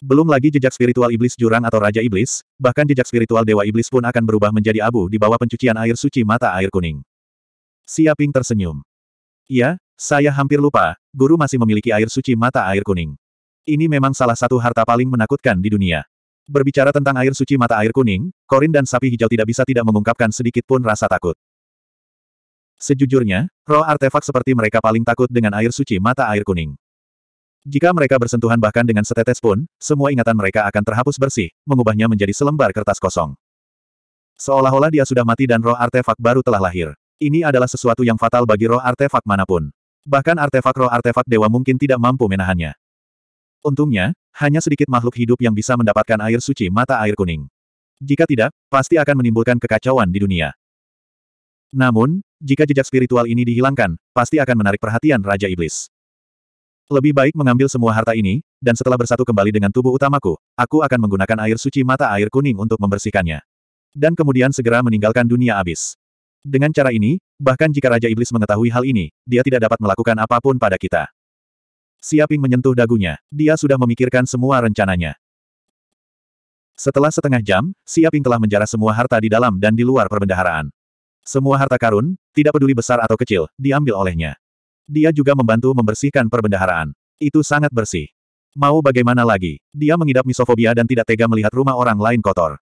Belum lagi jejak spiritual iblis jurang atau raja iblis, bahkan jejak spiritual dewa iblis pun akan berubah menjadi abu di bawah pencucian air suci mata air kuning. Siaping tersenyum. Iya, saya hampir lupa, guru masih memiliki air suci mata air kuning. Ini memang salah satu harta paling menakutkan di dunia. Berbicara tentang air suci mata air kuning, Korin dan sapi hijau tidak bisa tidak mengungkapkan sedikit pun rasa takut. Sejujurnya, roh artefak seperti mereka paling takut dengan air suci mata air kuning. Jika mereka bersentuhan bahkan dengan setetes pun, semua ingatan mereka akan terhapus bersih, mengubahnya menjadi selembar kertas kosong. Seolah-olah dia sudah mati dan roh artefak baru telah lahir. Ini adalah sesuatu yang fatal bagi roh artefak mana pun. Bahkan artefak roh artefak dewa mungkin tidak mampu menahannya. Untungnya, hanya sedikit makhluk hidup yang bisa mendapatkan air suci mata air kuning. Jika tidak, pasti akan menimbulkan kekacauan di dunia. Namun, jika jejak spiritual ini dihilangkan, pasti akan menarik perhatian Raja Iblis. Lebih baik mengambil semua harta ini, dan setelah bersatu kembali dengan tubuh utamaku, aku akan menggunakan air suci mata air kuning untuk membersihkannya. Dan kemudian segera meninggalkan dunia abis. Dengan cara ini, bahkan jika Raja Iblis mengetahui hal ini, dia tidak dapat melakukan apa pun pada kita. Siaping menyentuh dagunya. Dia sudah memikirkan semua rencananya. Setelah setengah jam, Siaping telah menjarah semua harta di dalam dan di luar perbendaharaan. Semua harta karun, tidak peduli besar atau kecil, diambil olehnya. Dia juga membantu membersihkan perbendaharaan. Itu sangat bersih. Mau bagaimana lagi, dia mengidap misofobia dan tidak tega melihat rumah orang lain kotor.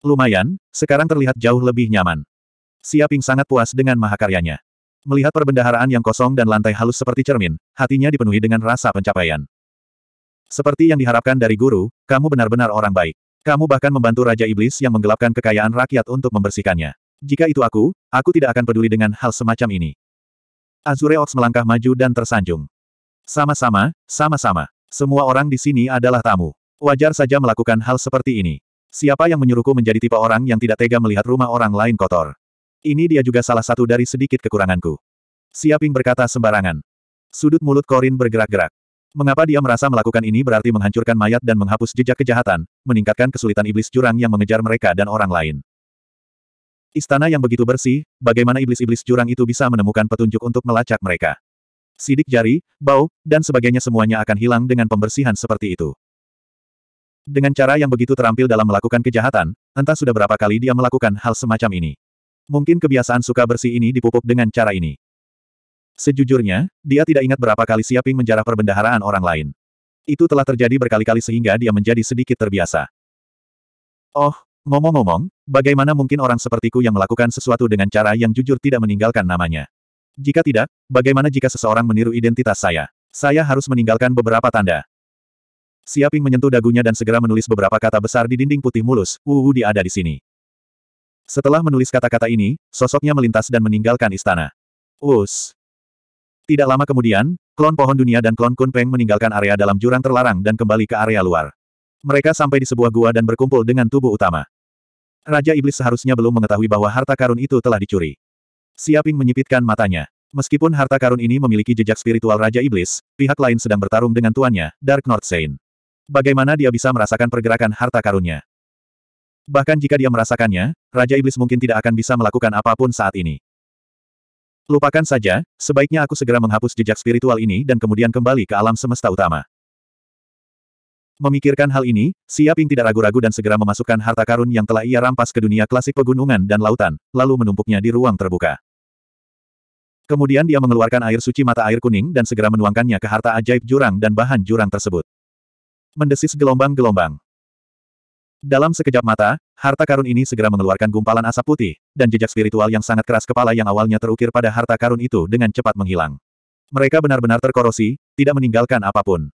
Lumayan, sekarang terlihat jauh lebih nyaman. Siaping sangat puas dengan mahakaryanya. Melihat perbendaharaan yang kosong dan lantai halus seperti cermin, hatinya dipenuhi dengan rasa pencapaian. Seperti yang diharapkan dari guru, kamu benar-benar orang baik. Kamu bahkan membantu Raja Iblis yang menggelapkan kekayaan rakyat untuk membersihkannya. Jika itu aku, aku tidak akan peduli dengan hal semacam ini. Azure Ox melangkah maju dan tersanjung. Sama-sama, sama-sama. Semua orang di sini adalah tamu. Wajar saja melakukan hal seperti ini. Siapa yang menyuruhku menjadi tipe orang yang tidak tega melihat rumah orang lain kotor? Ini dia juga salah satu dari sedikit kekuranganku. Siaping berkata sembarangan. Sudut mulut Korin bergerak-gerak. Mengapa dia merasa melakukan ini berarti menghancurkan mayat dan menghapus jejak kejahatan, meningkatkan kesulitan iblis jurang yang mengejar mereka dan orang lain. Istana yang begitu bersih, bagaimana iblis-iblis jurang itu bisa menemukan petunjuk untuk melacak mereka? Sidik jari, bau, dan sebagainya semuanya akan hilang dengan pembersihan seperti itu. Dengan cara yang begitu terampil dalam melakukan kejahatan, entah sudah berapa kali dia melakukan hal semacam ini. Mungkin kebiasaan suka bersih ini dipupuk dengan cara ini. Sejujurnya, dia tidak ingat berapa kali Siaping menjarah perbendaharaan orang lain. Itu telah terjadi berkali-kali sehingga dia menjadi sedikit terbiasa. Oh, ngomong-ngomong, bagaimana mungkin orang sepertiku yang melakukan sesuatu dengan cara yang jujur tidak meninggalkan namanya? Jika tidak, bagaimana jika seseorang meniru identitas saya? Saya harus meninggalkan beberapa tanda. Siaping menyentuh dagunya dan segera menulis beberapa kata besar di dinding putih mulus, Wu di ada di sini. Setelah menulis kata-kata ini, sosoknya melintas dan meninggalkan istana. Us. Tidak lama kemudian, klon pohon dunia dan klon Kunpeng meninggalkan area dalam jurang terlarang dan kembali ke area luar. Mereka sampai di sebuah gua dan berkumpul dengan tubuh utama. Raja Iblis seharusnya belum mengetahui bahwa harta karun itu telah dicuri. Siaping menyipitkan matanya. Meskipun harta karun ini memiliki jejak spiritual Raja Iblis, pihak lain sedang bertarung dengan tuannya, Dark North Saint. Bagaimana dia bisa merasakan pergerakan harta karunnya? Bahkan jika dia merasakannya, Raja Iblis mungkin tidak akan bisa melakukan apa pun saat ini. Lupakan saja, sebaiknya aku segera menghapus jejak spiritual ini dan kemudian kembali ke alam semesta utama. Memikirkan hal ini, Siaping tidak ragu-ragu dan segera memasukkan harta karun yang telah ia rampas ke dunia klasik pegunungan dan lautan, lalu menumpuknya di ruang terbuka. Kemudian dia mengeluarkan air suci mata air kuning dan segera menuangkannya ke harta ajaib jurang dan bahan jurang tersebut. Mendesis gelombang-gelombang. Dalam sekejap mata, harta karun ini segera mengeluarkan gumpalan asap putih, dan jejak spiritual yang sangat keras kepala yang awalnya terukir pada harta karun itu dengan cepat menghilang. Mereka benar-benar terkorosi, tidak meninggalkan apa pun.